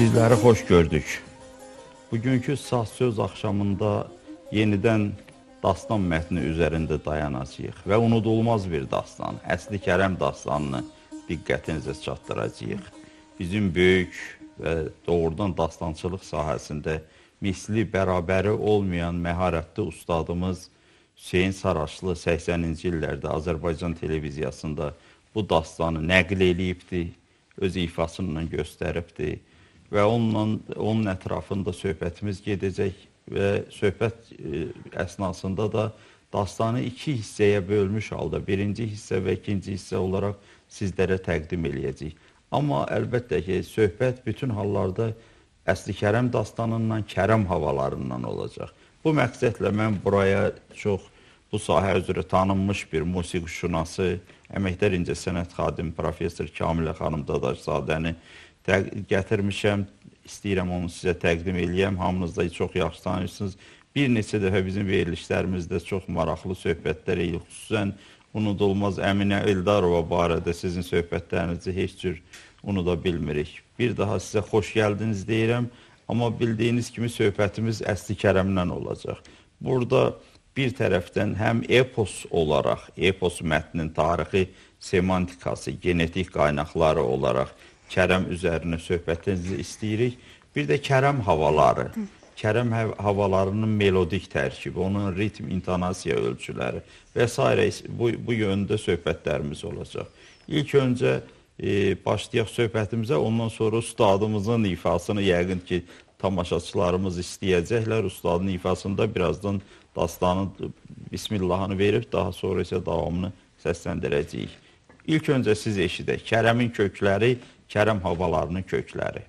Sizləri xoş gördük. Bugünkü saz söz axşamında yenidən dastan mətni üzərində dayanacağıq və unudulmaz bir dastan, Əsli Kərəm dastanını diqqətinizə çatdıracağıq. Bizim böyük və doğrudan dastançılıq sahəsində misli bərabəri olmayan məharətli ustadımız Hüseyn Saraçlı 80-ci illərdə Azərbaycan televiziyasında bu dastanı nəql eləyibdi, öz ifasıyla göstəribdi və onunla onun ətrafında söhbətimiz gedəcək və söhbət e, əsnasında da dastanı iki hissəyə bölmüş halda birinci hissə və ikinci hissə olaraq sizlərə təqdim eləyəcəyik. Amma əlbəttə ki, söhbət bütün hallarda Əsli Kərəm dastanından, Kərəm havalarından olacaq. Bu məqsədlə mən buraya çox bu sahə üzrə tanınmış bir musiqişünası, əməkdar incəsənət xadimi professor Kamilə xanım Dadaşzadəni gətirmişəm. İstəyirəm onu sizə təqdim eləyəm. Hamınız da çox yaxşı tanıyırsınız. Bir neçə dəfə bizim verilişlərimizdə çox maraqlı söhbətlər edirik. Xüsusən unudulmaz Əminə Eldarova barədə sizin söhbətlərinizi heç cür unuda bilmirik. Bir daha sizə xoş gəldiniz deyirəm. Amma bildiyiniz kimi söhbətimiz Əsli Kərəmlə olacaq. Burada bir tərəfdən həm epos olaraq, epos mətnin tarixi semantikası, genetik qaynaqları olaraq Kərəm üzərinə söhbətinizi istəyirik. Bir də Kərəm havaları, Kərəm havalarının melodik tərkibi, onun ritm, intonasiya ölçüləri və s. bu, bu yöndə söhbətlərimiz olacaq. İlk öncə e, başlayaq söhbətimizə, ondan sonra ustadımızın ifasını yəqin ki, tamaşaçılarımız istəyəcəklər. Ustadın ifasında birazdan dastanın Bismillahını verib, daha sonra isə davamını səsləndirəcəyik. İlk öncə siz eşidək. Kərəmin kökləri Kərəm havalarının kökləri.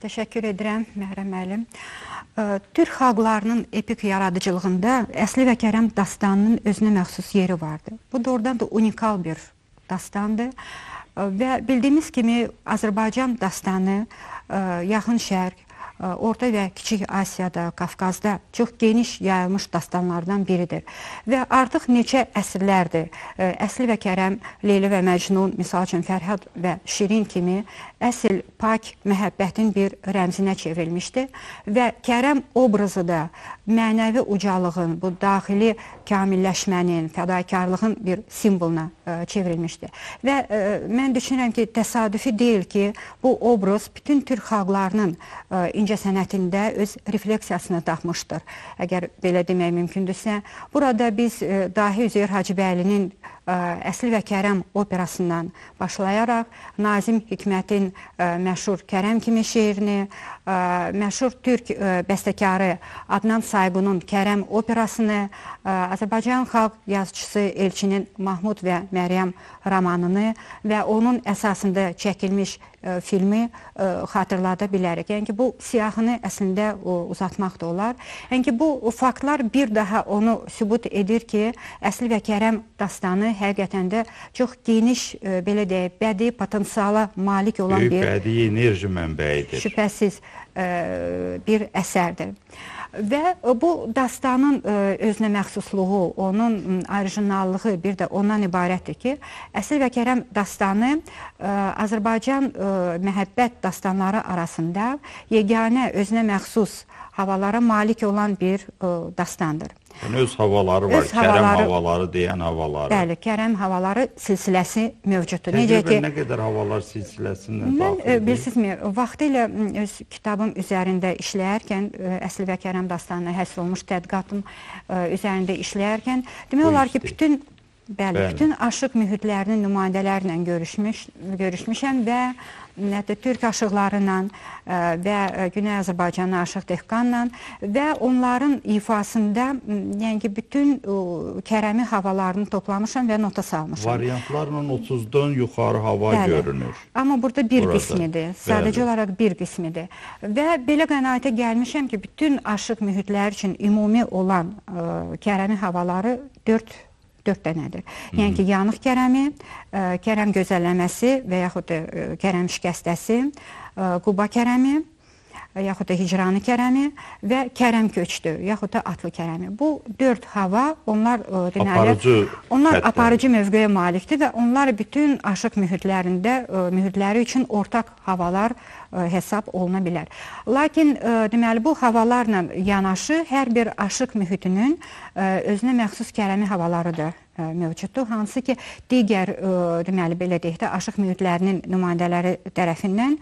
Təşəkkür edirəm Məhrəm müəllim. Türk xalqlarının epik yaradıcılığında Əsli və Kərəm dastanının özünə məxsus yeri vardı. Bu doğrudan da unikal bir dastandır və bildiyimiz kimi Azərbaycan dastanı Yaxın Şərq, Orta və Kiçik Asiyada, Qafqazda çox geniş yayılmış dastanlardan biridir. Və artıq neçə əsrlərdir Əsli və Kərəm, Leyli və Məcnun, misal üçün Fərhad və Şirin kimi əsl pak məhəbbətin bir rəmzinə çevrilmişdi və Kərəm obrazı da mənəvi ucalığın, bu daxili kamilləşmənin, fədakarlığın bir simvoluna ə, çevrilmişdi. Və ə, mən düşünürəm ki, təsadüfi deyil ki, bu obraz bütün türk xalqlarının ə, incəsənətində öz refleksiyasını tapmışdır. Əgər belə demək mümkündürsə, burada biz ə, Dahi Üzeyir Hacıbəylinin Əsli və Kərəm operasından başlayaraq Nazim Hikmətin məşhur Kərəm kimi şeirini, məşhur türk bəstəkarı Adnan Sayğunun Kərəm operasını, Azərbaycan xalq yazıçısı Elçinin Mahmud və Məryəm romanını və onun əsasında çəkilmiş filmi xatırlada bilərik. Yəni ki, bu siyahını əslində o, uzatmaq da olar. Yəni ki, bu faktlar bir daha onu sübut edir ki, Əsli və Kərəm dastanı həqiqətən də çox geniş, ə, belə deyək, bədii potensiala malik olan Böyük bir bədii enerji mənbəyidir. şübhəsiz bir əsərdir. Və bu dastanın ə, özünə məxsusluğu, onun orijinallığı bir də ondan ibarətdir ki, Əsl və Kərəm dastanı ə, Azərbaycan məhəbbət dastanları arasında yeganə özünə məxsus havalara malik olan bir ə, dastandır. Yəni öz havaları var, Öz Kərəm havaları- havaları deyən havaları. Bəli, Kərəm havaları silsiləsi mövcuddur. Necə ki, nə qədər havalar silsiləsindən Mən e, daxildir? bilirsinizmi, vaxtilə öz kitabım üzərində işləyərkən, e, Əsli və Kərəm dastanına həsr olmuş tədqiqatım e, üzərində işləyərkən, demək olar ki, bütün bəli, Bəli. bütün aşıq mühitlərinin nümayəndələrlə görüşmüş, görüşmüşəm və ümumiyyətlə türk aşıqları ilə ə, və Güney Azərbaycanın aşıq dehqanla və onların ifasında yəni ki, bütün Kərəmi havalarını toplamışam və nota salmışam. Variantlarla 30-dan yuxarı hava Bəli. görünür. Amma burada bir Burada. qismidir. Sadəcə Bəli. olaraq bir qismidir. Və belə qənaətə gəlmişəm ki, bütün aşıq mühitlər üçün ümumi olan ə, kərəmi havaları 4 4 dənədir. Yəni ki, yanıq kərəmi, ə, kərəm gözəlləməsi və yaxud da ə, kərəm şikəstəsi, ə, Quba kərəmi, yaxud da hicranı kərəmi və kərəm köçdü, yaxud da atlı kərəmi. Bu 4 hava onlar ə, deməli onlar xəttlər. aparıcı mövqeyə malikdir və onlar bütün aşıq mühitlərində ə, mühitləri üçün ortaq havalar ə, hesab oluna bilər. Lakin deməli bu havalarla yanaşı hər bir aşıq mühitinin özünə məxsus kələmi havaları da ə, mövcuddur. Hansı ki, digər deməli belə deyək də aşıq mühitlərinin nümayəndələri tərəfindən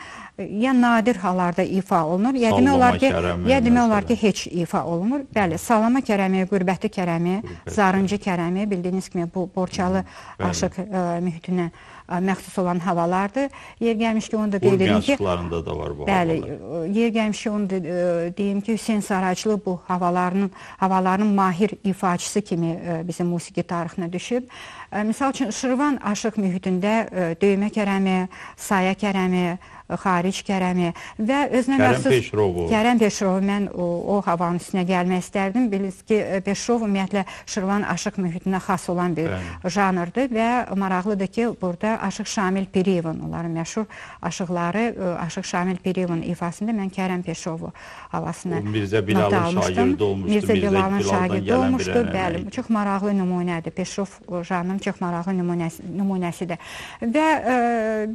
ya nadir hallarda ifa olunur, ya demək olar ki, ya demək olar ki, heç ifa olunmur. Bəli, Salama kərəmi, Qürbətli kərəmi, Zarıncı kərəmi bildiyiniz kimi bu Borçalı aşıq mühitinə məxsus olan havalardır. Yer gəlmiş ki, onu da qeyd edim ki, aşıqlarında da var bu Bəli, havalar. ə, yer gəlmiş ki, onu da ə, deyim ki, Hüseyn Sarayçılı bu havalarının havaların mahir ifaçısı kimi ə, bizim musiqi tarixinə düşüb. Ə, Misal üçün Şirvan aşıq mühitində döymə kərəmi, saya kərəmi, xaric kərəmi və özünə Kərəm məxsus Peşrovu. Kərəm Peşrovu mən o, o havanın üstünə gəlmək istərdim. Bilirsiniz ki, ə, Peşrov ümumiyyətlə Şirvan aşıq mühitinə xas olan bir Bəli. janrdır və maraqlıdır ki, burada Aşıq Şamil Piriyevin, onların məşhur aşıqları ə, Aşıq Şamil Piriyevin ifasında mən Kərəm Peşrovu havasını Mirzə Bilalın şagirdi olmuşdu, Mirzə Bilalın şagirdi olmuşdu. Bəli, bu çox maraqlı nümunədir. Peşrov janrının çox maraqlı nümunəsi, nümunəsidir. Və ə,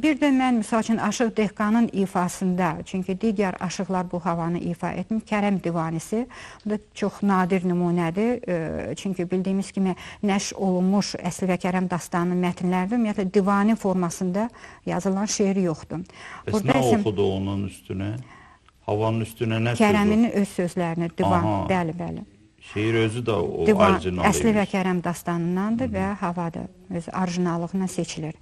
bir də mən məsəl üçün Aşıq Dehqanın ifasında, çünki digər aşıqlar bu havanı ifa etmir. Kərəm divanisi bu da çox nadir nümunədir. Ə, çünki bildiyimiz kimi nəşr olunmuş Əsli və Kərəm dastanının mətnlərində ümumiyyətlə divani formasında yazılan şeir yoxdur. Bəs nə isə oxudu onun üstünə? Havanın üstünə nə sözü? Kərəminin öz sözlərini divan, Aha. bəli, bəli. Şeir özü də o Divan orijinal Əsli və. Kərəm dastanındandır və havada öz orijinallığına seçilir.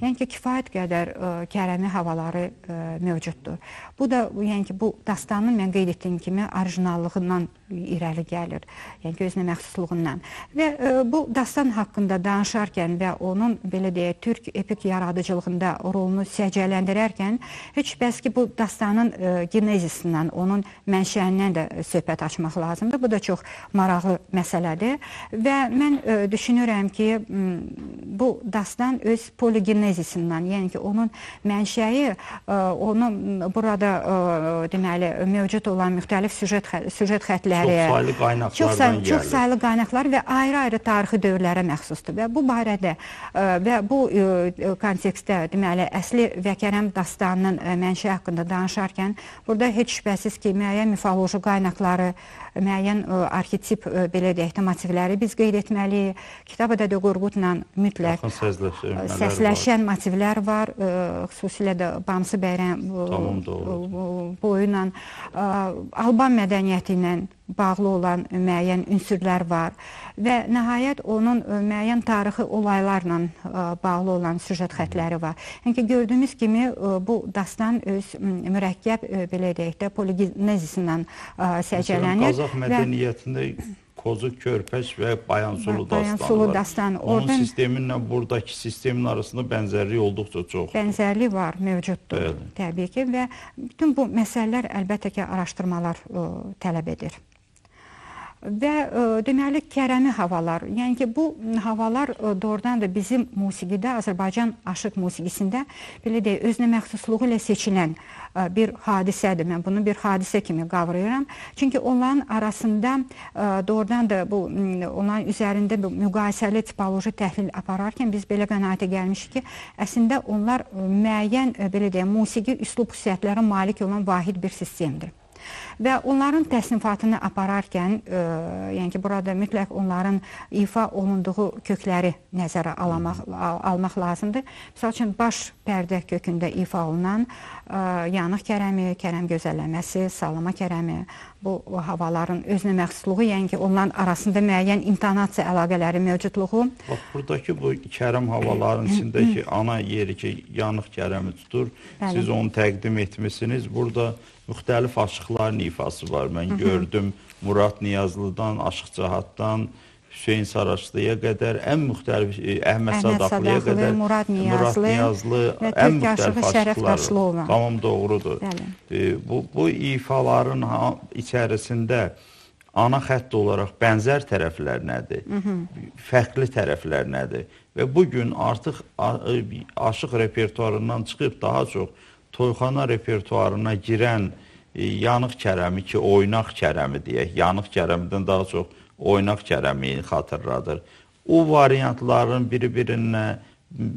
Yəni ki, kifayət qədər ə, Kərəmi havaları ə, mövcuddur. Bu da yəni ki, bu dastanın mən qeyd etdiyim kimi orijinallığından irəli gəlir. Yəni ki, özünə məxsusluğundan. Və ə, bu dastan haqqında danışarkən və onun belə deyək, türk epik yaradıcılığında rolunu səciyyələndirərkən heç bəs ki, bu dastanın ə, genezisindən, onun mənşəyindən də söhbət açmaq lazımdır. Bu da çox maraqlı məsələdir və mən ə, düşünürəm ki, bu dastan öz poligenezisindən, yəni ki, onun mənşəyi, ə, onun m, burada ə, deməli mövcud olan müxtəlif süjet süjet xətləri, Çoxsaylı qaynaqlardan çox saylı, çox saylı qaynaqlar və ayrı-ayrı tarixi dövrlərə məxsusdur və bu barədə ə, və bu kontekstdə deməli əsli və Kərəm dastanının mənşəyi haqqında danışarkən burada heç şübhəsiz ki, müəyyən mifoloji qaynaqları, müəyyən ə, arxetip ə, belə deyək də motivləri biz qeyd etməliyik. Kitab Dədə Qorqudla mütləq Yaxın səsləşmələr var. səsləşən motivlər var, xüsusilə də Bamsı Bəyrəm boyu ilə Alban mədəniyyəti ilə bağlı olan müəyyən ünsürlər var və nəhayət onun ə, müəyyən tarixi olaylarla ə, bağlı olan süjet xətləri var. Yəni gördüyümüz kimi ə, bu dastan öz mürəkkəb belə deyək də poligenezisindən səciyyələnir Qazax mədəniyyətində Kozu Körpəş və Bayansulu Ba- Bayansulu dastanı var. dastanı. Onun Oradan- sisteminlə buradakı sistemin arasında bənzərlik olduqca çox. bənzərlik var, mövcuddur. Bəli. Təbii ki və bütün bu məsələlər əlbəttə ki, araşdırmalar ə, tələb edir. Və ə, deməli Kərəmi havalar, yəni ki, bu havalar ə, doğrudan da bizim musiqidə, Azərbaycan aşıq musiqisində belə deyək, özünə məxsusluğu ilə seçilən ə, bir hadisədir. Mən bunu bir hadisə kimi qavrayıram. Çünki onların arasında ə, doğrudan da bu onların üzərində bu müqayisəli tipoloji təhlil apararkən biz belə qənaətə gəlmişik ki, əslində onlar müəyyən ə, belə deyək, musiqi üslub xüsusiyyətlərə malik olan vahid bir sistemdir. Və onların təsnifatını apararkən, ə, yəni ki, burada mütləq onların ifa olunduğu kökləri nəzərə alamaq, al, almaq lazımdır. Məsəl üçün baş pərdə kökündə ifa olunan ə, yanıq kərəmi, kərəm gözəlləməsi, salama kərəmi, bu havaların özünə məxsusluğu, yəni ki, onların arasında müəyyən intonasiya əlaqələri mövcudluğu. Bax buradakı bu kərəm havaların içindəki ana yeri ki, yanıq kərəmi tutur. Bəli. Siz onu təqdim etmisiniz. Burada müxtəlif aşıqların ifası var. Mən gördüm Murad Niyazlıdan, Aşıq Cahatdan, Hüseyn Saraçlıya qədər ən müxtəlif e, Əhməd Sadaqlıya Sadaqlı, qədər Murad Niyazlı Niyazlı ən müxtəlif aşıqlar. Tamam doğrudur. Bəli. E, bu bu ifaların içərisində ana xətt olaraq bənzər tərəflər nədir? Fərqli tərəflər nədir? Və bu gün artıq ə, aşıq repertuarından çıxıb daha çox toyxana repertuarına girən e, yanıq kərəmi ki, oynaq kərəmi deyək, yanıq kərəmidən daha çox oynaq kərəmi xatırladır. O variantların biri-birinə m,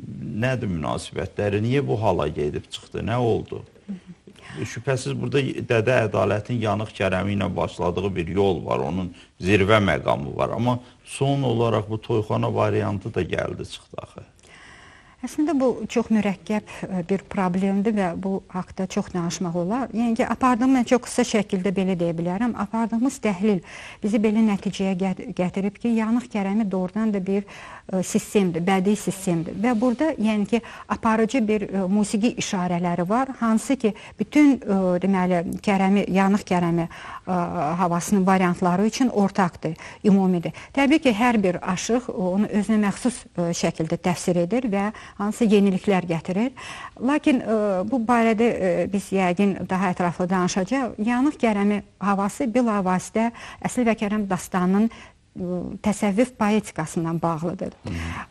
nədir münasibətləri? Niyə bu hala gedib çıxdı? Nə oldu? Şübhəsiz burada Dədə Ədalətin Yanıq Kərəmi ilə başladığı bir yol var. Onun zirvə məqamı var. Amma son olaraq bu toyxana variantı da gəldi çıxdı axı. Əslində bu çox mürəkkəb e, bir problemdir və bu haqqda çox danışmaq olar. Yəni ki, apardığım mən çox qısa şəkildə belə deyə bilərəm. Apardığımız təhlil bizi belə nəticəyə gətirib ki, yanıq kərəmi doğrudan da bir e, sistemdir, bədii sistemdir və burada yəni ki, aparıcı bir e, musiqi işarələri var, hansı ki, bütün deməli kərəmi, yanıq kərəmi havasının variantları üçün ortaqdır, ümumidir. Təbii ki, hər bir aşıq onu özünə məxsus şəkildə təfsir edir və hansı yeniliklər gətirir. Lakin bu barədə biz yəqin daha ətraflı danışacağıq. Yanıq Kərəmi havası bilavasitə Əsli və Kərəm dastanının təsəvvüf poetikasından bağlıdır.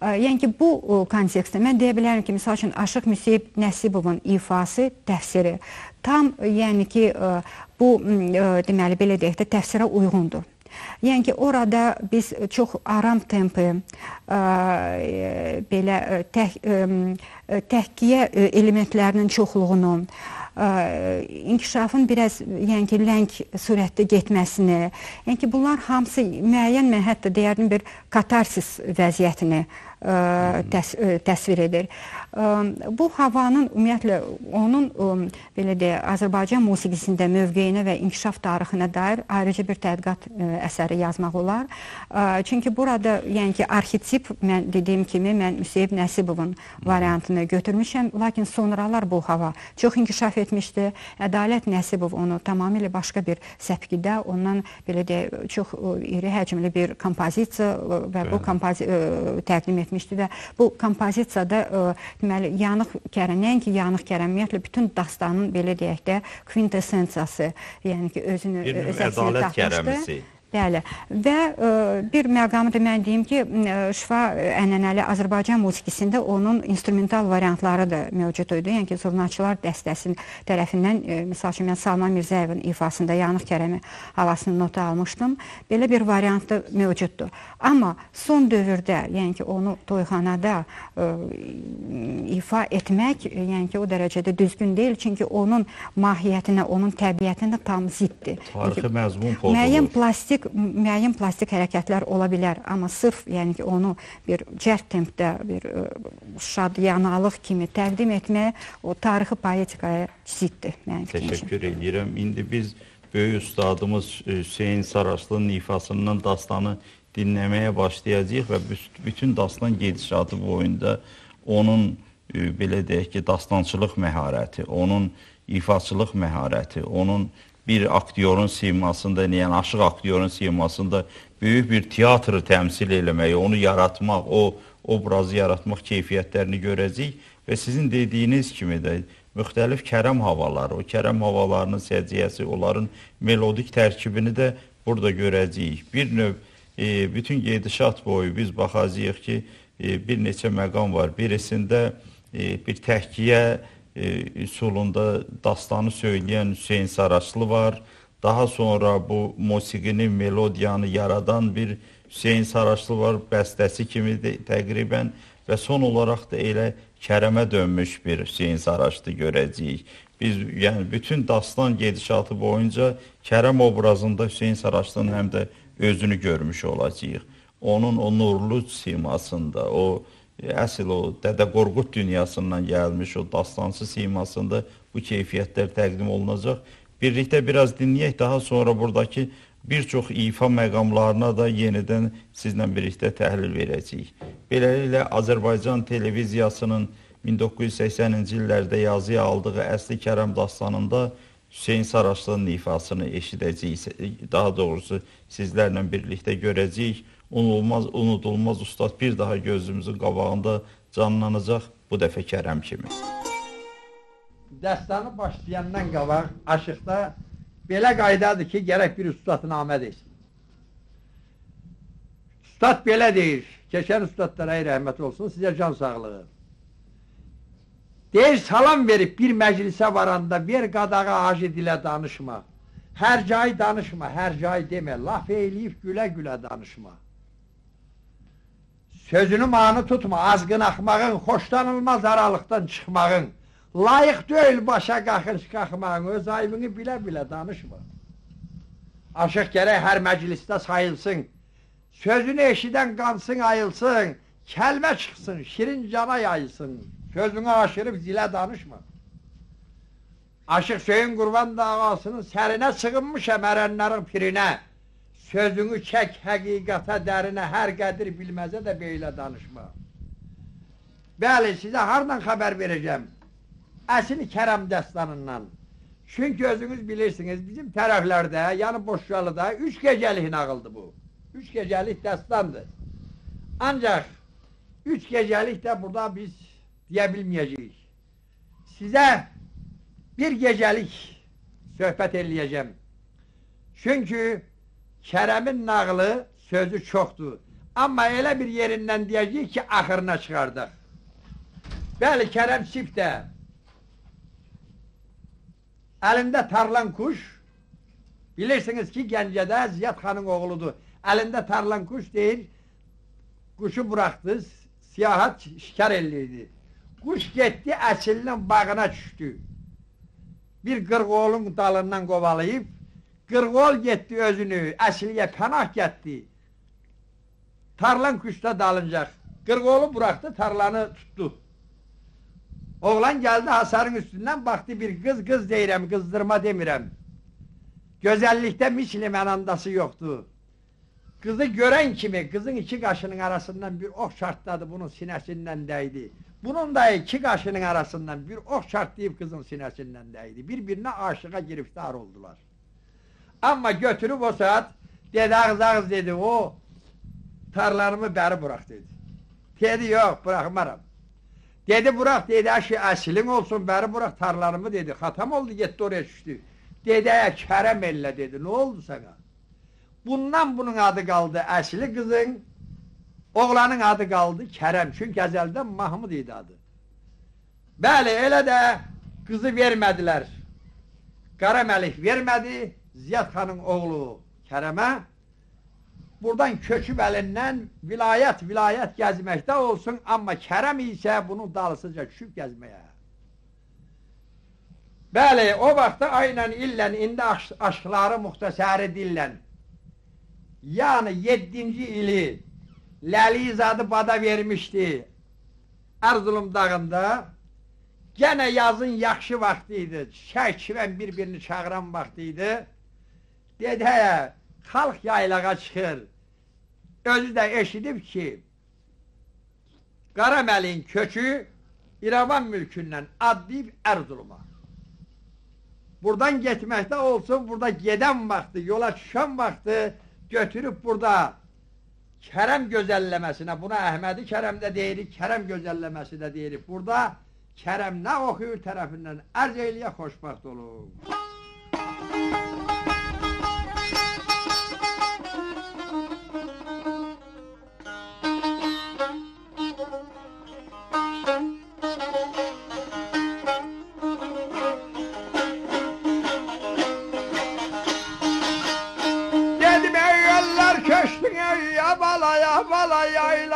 Yəni ki, bu kontekstdə mən deyə bilərəm ki, məsəl üçün Aşıq Müseyib Nəsibovun ifası, təfsiri tam yəni ki, ə, bu ə, deməli belə deyək də təfsirə uyğundur. Yəni ki, orada biz çox aram tempi, ə, belə tək, ə, təhkiyə elementlərinin çoxluğunu, ə, inkişafın biraz yəni ki, ləng sürətdə getməsini, yəni ki, bunlar hamısı müəyyən mən hətta deyərdim bir katarsis vəziyyətini ə, təs təsvir edir. Bu havanın ümumiyyətlə onun belə deyə Azərbaycan musiqisində mövqeyinə və inkişaf tarixinə dair ayrıca bir tədqiqat əsəri yazmaq olar. Çünki burada yəni ki arxetip mən dediyim kimi mən Müseyib Nəsibovun variantını götürmüşəm, lakin sonralar bu hava çox inkişaf etmişdi. Ədalət Nəsibov onu tamamilə başqa bir səpkidə ondan belə deyə çox iri həcmli bir kompozisiya və bu kompozisiya təqdim etmişdi və bu kompozisiyada deməli Yanıq Kərəm, nəinki Yanıq Kərəm, ümumiyyətlə bütün dastanın belə deyək də kvintessensiyası, yəni ki, özünü öz əksini tapmışdı. Bəli. Və ə, e, bir məqamı da mən deyim ki, ə, e, şifa ənənəli Azərbaycan musiqisində onun instrumental variantları da mövcud idi. Yəni ki, zurnaçılar dəstəsinin tərəfindən, ə, e, məsəl üçün mən Salman Mirzəyevin ifasında Yanıq Kərəmi havasını nota almışdım. Belə bir variant da mövcuddur. Amma son dövrdə, yəni ki, onu toyxanada ə, ifa etmək, yəni ki, o dərəcədə düzgün deyil, çünki onun mahiyyətinə, onun təbiətinə tam ziddir. Tarixi məzmun pozulur. Müəyyən plastik plastik müəyyən plastik hərəkətlər ola bilər, amma sırf yəni ki onu bir cəld tempdə bir ə, şadyanalıq kimi təqdim etmək o tarixi poetikaya ziddir mənim fikrimcə. Təşəkkür edirəm. İndi biz böyük ustadımız Hüseyn Saraçlının ifasından dastanı dinləməyə başlayacağıq və bütün dastan gedişatı boyunda onun belə deyək ki, dastançılıq məharəti, onun ifaçılıq məharəti, onun bir aktyorun simasında, yəni aşıq aktyorun simasında böyük bir teatrı təmsil eləmək, onu yaratmaq, o obrazı yaratmaq keyfiyyətlərini görəcəyik və sizin dediyiniz kimi də müxtəlif kərəm havaları, o kərəm havalarının səciyyəsi, onların melodik tərkibini də burada görəcəyik. Bir növ e, bütün gedişat boyu biz baxacağıq ki, e, bir neçə məqam var. Birisində e, bir təhkiyə e, üsulunda dastanı söyləyən Hüseyn Saraçlı var. Daha sonra bu musiqini, melodiyanı yaradan bir Hüseyn Saraçlı var, bəstəsi kimi də, təqribən və son olaraq da elə Kərəmə dönmüş bir Hüseyn Saraçlı görəcəyik. Biz yəni bütün dastan gedişatı boyunca Kərəm obrazında Hüseyn Saraçlının həm də özünü görmüş olacağıq. Onun o nurlu simasında, o əsl o Dədə Qorqud dünyasından gəlmiş o dastansı simasında bu keyfiyyətlər təqdim olunacaq. Birlikdə biraz dinləyək, daha sonra buradakı bir çox ifa məqamlarına da yenidən sizlə birlikdə təhlil verəcəyik. Beləliklə Azərbaycan televiziyasının 1980-ci illərdə yazıya aldığı Əsli Kərəm dastanında Hüseyn Saraçlının ifasını eşidəcəyik. Daha doğrusu sizlərlə birlikdə görəcəyik unulmaz, unudulmaz ustad bir daha gözümüzün qabağında canlanacaq bu dəfə Kərəm kimi. Dəstanı başlayandan qabaq aşıqda belə qaydadır ki, gərək bir ustad namə desin. Ustad belə deyir, keçən ustadlara rəhmət olsun, sizə can sağlığı. Deyir, salam verib bir məclisə varanda ver qadağa hacı dilə danışma. Hər cay danışma, hər cay demə, laf eyləyib gülə-gülə danışma. Sözünü manı tutma, azgın axmağın, xoşlanılmaz aralıqdan çıxmağın, Layık deyil başa qalxış qalxmağın, öz aybını bilə-bilə danışma. Aşıq gərək hər məclisdə sayılsın. Sözünü eşidən qansın ayılsın. Kəlmə çıxsın, şirin cana yayılsın. Sözünü aşırıb zilə danışma. Aşıq Söyün Qurban davasının sərinə sığınmışam ərənlərin pirinə. Sözünü çek hakikate derine her kadir bilmeze de böyle danışma. Bəli, size hardan haber vereceğim? Əsli Kerem destanından. Çünkü özünüz bilirsiniz bizim tərəflərdə, yani Boşçalıda üç gecelik nağıldı bu. Üç gecelik destandı. Ancak üç gecelik de burada biz diye bilmeyeceğiz. Size bir gecelik söhbət eləyəcəm. Çünki Kerem'in nağlı sözü çoktu. Ama öyle bir yerinden diyecek ki ahırına çıkardık. Beli Kerem Sipte. Elinde tarlan kuş. Bilirsiniz ki Gence'de Ziyad Han'ın oğludu. Elinde tarlan kuş değil. Kuşu bıraktı. Siyahat şikar elliydi. Kuş gitti esirinin bağına düştü. Bir kırk oğlun dalından kovalayıp Kırgol gitti özünü, esiliye penah gitti. Tarlan kuşta dalınacak. Kırgolu bıraktı, tarlanı tuttu. Oğlan geldi hasarın üstünden baktı bir kız kız deyirem, kızdırma demirem. Gözellikte mislim anandası yoktu. Kızı gören kimi, kızın iki kaşının arasından bir ok şartladı bunun sinesinden değdi. Bunun da iki kaşının arasından bir ok şartlayıp kızın sinesinden değdi. Birbirine aşığa giriftar oldular. Amma götürüb o saat dedi ağız ağız dedi o tarlanımı bəri bırak dedi. Dedi yok bırakmaram. Dedi bırak dedi aşı əsilin olsun bəri bırak tarlanımı dedi. Xatam oldu gitti oraya düştü. Dedeye kerem elle dedi. Ne oldu sana? Bundan bunun adı kaldı əsli kızın. Oğlanın adı kaldı Kerem. Çünkü ezelden Mahmud idi adı. Bəli elə də kızı vermədilər. Qara Məlik vermədi. Ziyad Han'ın oğlu Kerem'e buradan köçüp elinden vilayet vilayet gezmekte olsun ama Kerem ise bunu dalsızca düşüp gezmeye. Böyle o vakti aynen illen indi aş aşkları muhtesari dillen. Yani yedinci ili Lelizadı bada vermişti. Erzulum dağında gene yazın yakşı vaktiydi. Çerçiven birbirini çağıran vaktiydi. Dedi, hə, xalq yaylağa çıxır. Özü də eşidib ki, Qaraməliyin kökü İrəvan mülkündən adlayıb Ərzuluma. Buradan getməkdə olsun, burada gedən vaxtı, yola düşən vaxtı götürüb burada Kərəm gözəlləməsinə, buna Əhmədi Kərəm də deyirik, Kərəm gözəlləməsi də deyirik. Burada Kərəm nə oxuyur tərəfindən ərz eyliyə xoşbaxt olur.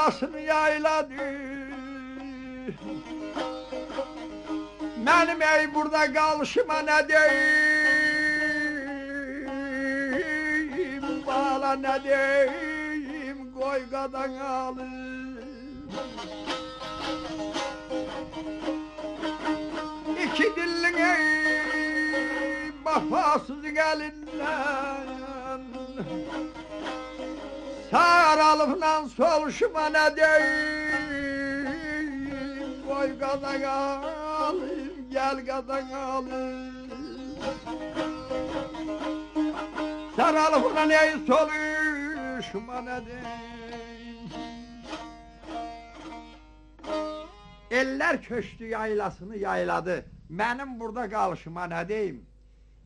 Yaylasını yayladı. Benim ey burada kalışıma ne deyim Bala ne deyim Koy kadan alır İki dillin ey Vefasız elinden Sağ alımdan sol şımana değil Koy kazan alayım gel kazan alayım. Sağ alımdan ey sol şımana değil Eller köştü yaylasını yayladı. Benim burada kalışıma ne diyeyim?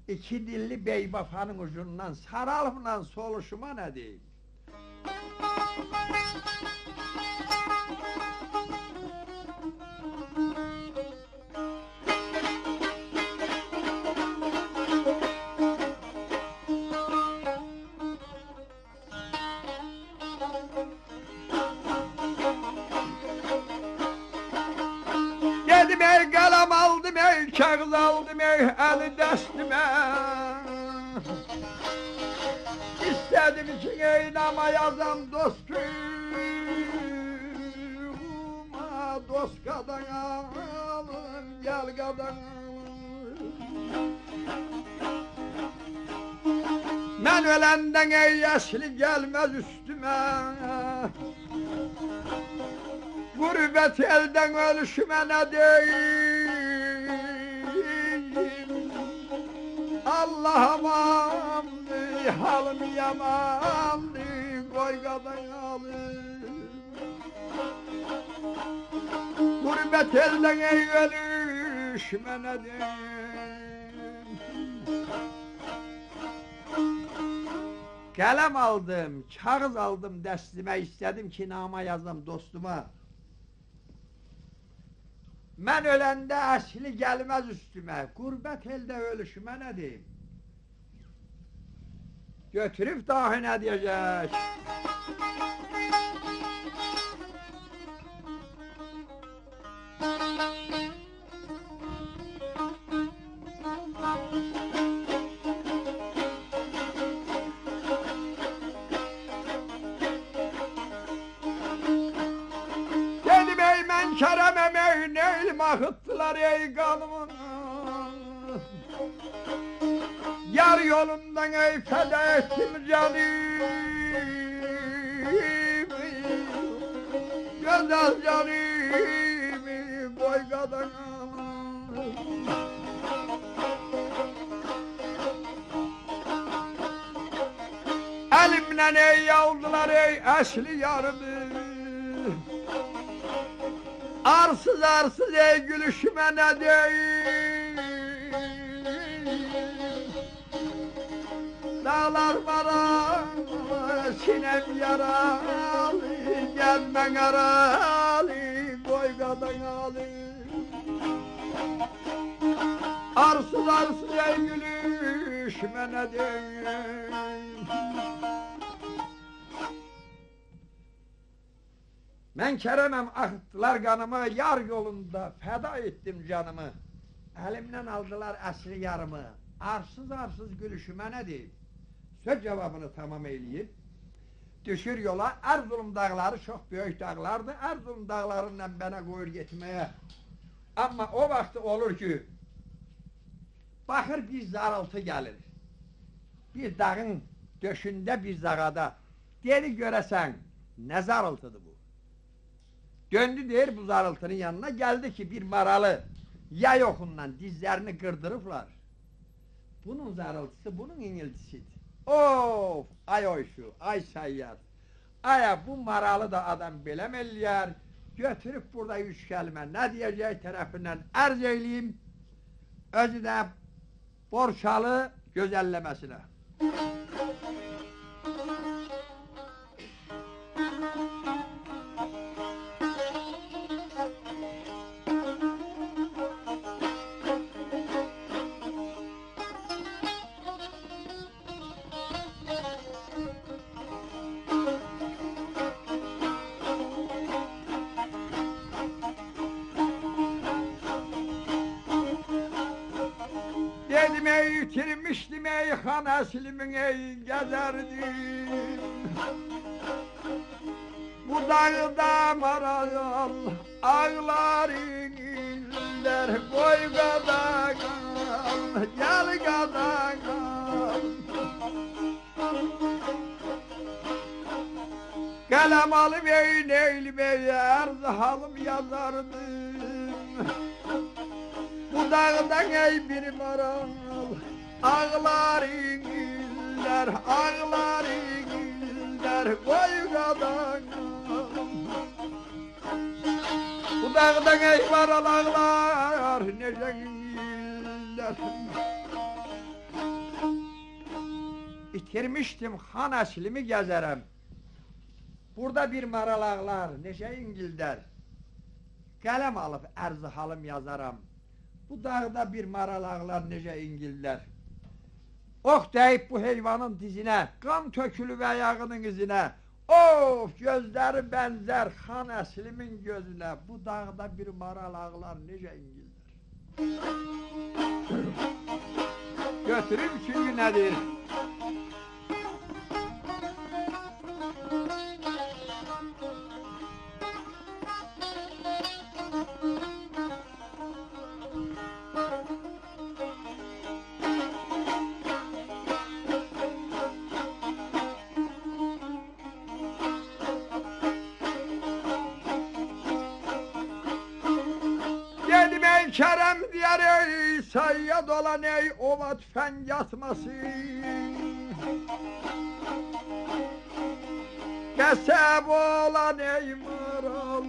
İki dilli beybafanın ucundan saralımdan soluşuma ne diyeyim? Geldim ey kalem aldım ey kağıt aldım ey el destime. İstedim ki ey nama yazam dostuma Dost kadın alın gel kadın Ben ölenden ey yaşlı gelmez üstüme. Gurbet elden ölüşüme ne diyeyim Allah amandı, halım yamandı, koygadan alır. Gurbet elden ey görüşmenedim. Kalem aldım, kağız aldım destime istedim ki nama yazdım dostuma. Mən öləndə əsli gəlməz üstümə, qurbət eldə ölüşümə nə deyim? Götürüb dahi nə deyəcək? Dedim ey mən kərəməm akıttılar ey kanımı Yar yolundan ey feda ettim canımı Güzel canımı boy kadın Elimden ey aldılar ey asli yarımı Arsız arsız ey gülüşüme ne diyeyim Dağlar bana sinem yaralı Gelmen aralı boy kadın alı. Arsız arsız ey gülüşüme ne diyeyim Ben keremem akıttılar kanımı, yar yolunda feda ettim canımı. Elimden aldılar esri yarımı, arsız arsız gülüşüme ne diyeyim? Söz cevabını tamam eyleyip, düşür yola, Erzurum dağları çok büyük dağlardı, Erzurum dağlarından bana koyur gitmeye. Ama o vakti olur ki, bakır bir zarıltı gelir. Bir dağın döşünde bir zağada, deri göresen, ne zarıltıdı bu? Döndü der bu zarıltının yanına geldi ki bir maralı yay okundan dizlerini kırdırıplar. Bunun zarıltısı bunun iniltisiydi. Of ay oyşu ay sayyar. Aya bu maralı da adam bilemeliyer. Götürüp burada üç kelime ne diyeceği tarafından arz eyleyeyim. Özü de borçalı gözellemesine. yitirmiş meyhane silmine gezerdi. Buradan da maral ağlar iller koy gadan gel gadan Kalem alıp eğin eğilip erzahalım yazardım Bu dağdan ey bir maral Ağlar güller, ağlar güller Koy kadar Bu dağdan ey var ağlar Nereden güller İtirmiştim han asilimi gezerem Burada bir maralağlar, neşe ingilder. Kalem alıp erzi halim yazaram. Bu dağda bir maralağlar, neşe ingilder. İngiller. Ok deyip bu heyvanın dizine, kan tökülü ve ayağının izine, Of gözləri bənzər xan əslimin gözünə Bu dağda bir maral ağlar necə ingildir Götürüm çünki nədir? Sayya dolan ey ova tüfeng yatmasın Kesep olan ey maral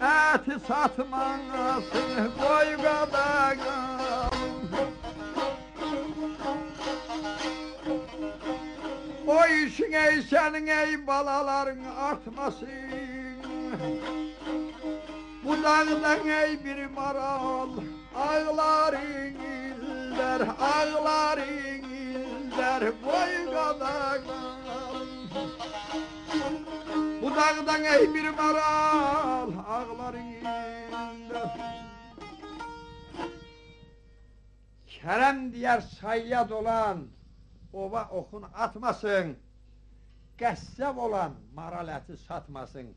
eti satmasın koy kadar O işin ey senin ey balaların artmasın bu dağdan ey bir maral Ağlar iniller, ağlar iniller Boy kadar Bu dağdan ey bir maral Ağlar iniller Kerem diyer sayya dolan Ova okun atmasın. Qəssab olan maral əti satmasın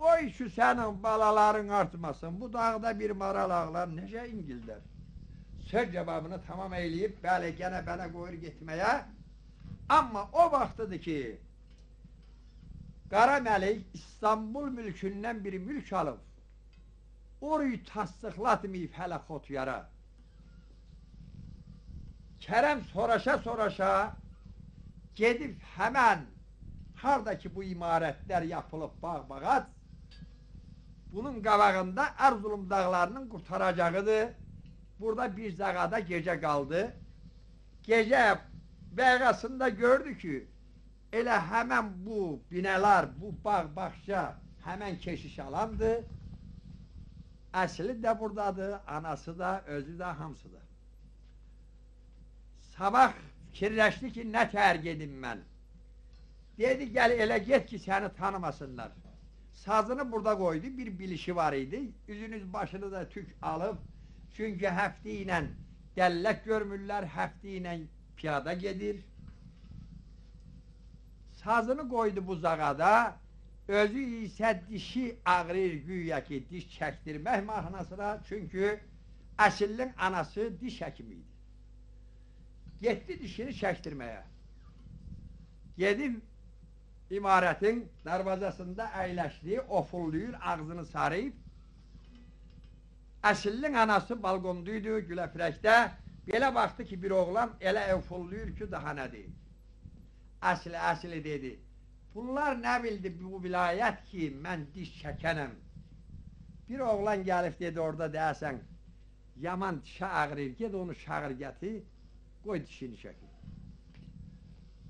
Oy şu senin balaların artmasın. Bu dağda bir maral ağlar. Nece İngilizler. Söz cevabını tamam eyleyip böyle gene bana koyur gitmeye. Ama o vaktidir ki Karamelik İstanbul mülkünden bir mülk alıp orayı tasdiklatmayıp hele kot yara. Kerem soraşa soraşa gidip hemen hardaki bu imaretler yapılıp bağ bağat bunun qabağında Erzurum dağlarının qurtaracağıdır. Burada bir zağada gecə qaldı. Gecə bəğasında gördü ki, elə həmən bu binalar, bu bağ-bağça həmən keşiş alandır. Əsli də buradadır, anası da, özü də, hamısı da. Sabah fikirləşdi ki, nə tər gedim mən. Dedi, gəl elə get ki, səni tanımasınlar. Sazını burada koydu, bir bilişi var idi. Üzünüz başını da tük alıp, çünkü dəllək görmürlər, həftə ilə piyada gedir. Sazını koydu bu zağada, özü isə dişi ağrır güya ki, diş çəkdirmək mahnasına, çünkü əsillin anası diş həkimi idi. Getdi dişini çəkdirməyə. Gedib imarətin darvazasında əyləşdi, ofulluyur, ağzını sarıyıb. Əsillin anası balqonduydu, güləfrəkdə. Belə baxdı ki, bir oğlan elə ofulluyur ki, daha nə deyim. Əsli, əsli dedi. Bunlar nə bildi bu vilayət ki, mən diş çəkənəm. Bir oğlan gəlib dedi orada deyəsən, yaman dişə ağrır, ged onu çağır gətir, qoy dişini çəkir.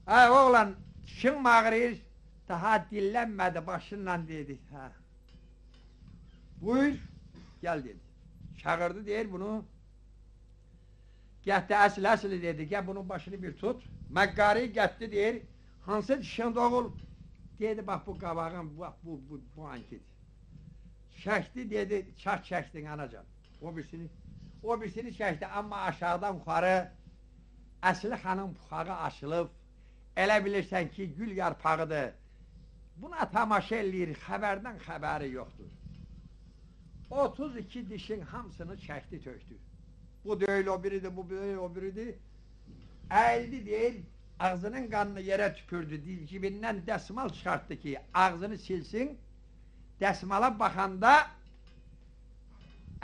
Hə, oğlan, dişin ağrır, daha dillənmədi, başınla dedi. Hə. Buyur, gəl dedi. Çağırdı deyir bunu. Gətdi əsl əsli dedi, gəl bunun başını bir tut. Məqqari gətdi deyir, hansı dişin doğul? Dedi, bax bu qabağın, bax bu, bu, bu ankidir. Çəkdi dedi, çak çəkdin anacan. O birisini, o birisini çəkdi, amma aşağıdan yuxarı əsli xanım puxağı açılıb, elə bilirsən ki, gül yarpağıdır. Buna tamaşa eləyir, xəbərdən xəbəri yoxdur. 32 dişin hamısını çəkdi, tökdü. Bu deyil, o biridir, bu deyil, o biridir. Əyildi deyil, ağzının qanını yerə tüpürdü, dil cibindən dəsmal çıxartdı ki, ağzını silsin. Dəsmala baxanda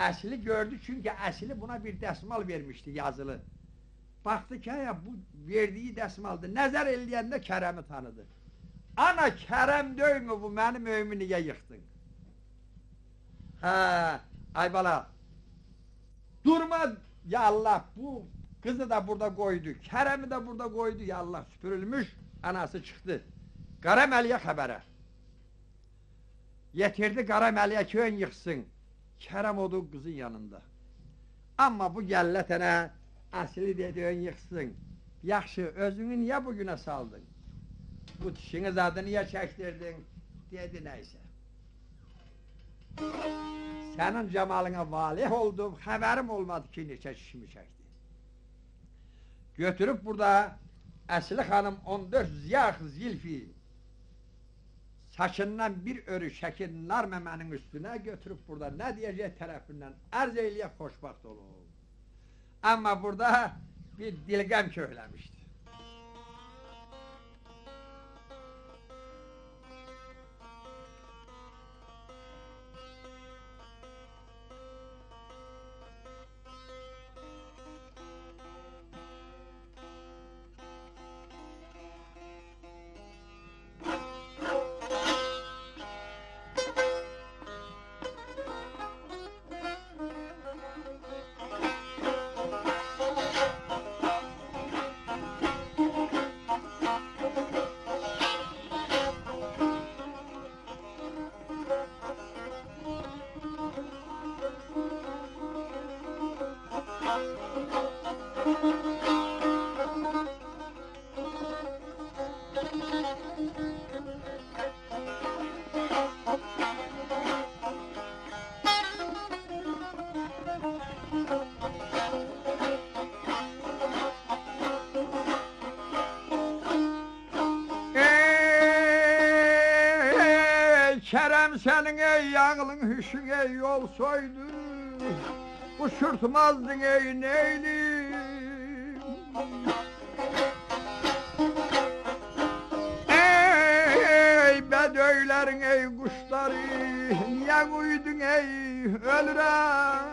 əsli gördü, çünki əsli buna bir dəsmal vermişdi yazılı. Baxdı ki, ya bu verdiyi dəsmaldır. Nəzər eləyəndə Kərəmi tanıdı. Ana Kərəm döymü bu, mənim öyümü niyə yıxdın? Hə, ay bala, durma ya Allah, bu kızı da burada koydu, Kerem'i de burada koydu ya Allah, süpürülmüş, anası çıktı. Karameli'ye habere. Yetirdi Karameli'ye köyün yıksın. Kerem odu kızın yanında. Ama bu gəlletene asili dediğin yıksın. Yaxşı, özünü niye bugüne saldın? Bu dişiniz adı niye çektirdin? Dedi neyse. Senin cemalına valih oldum, haberim olmadı ki neçə şişimi çekti. Götürüp burada Əsli hanım 14 ziyax zilfi saçından bir örü şəkil nar məmənin üstüne götürüp burada ne diyecek tarafından arz eyleye hoşbaxt olur. Ama burada bir dilgem köylemişti. Senin ey yağlın hüşün ey yol soydu Uçurtmazdın ey neylim? Ey bedöylerin ey kuşları Niye uydun ey ölürem.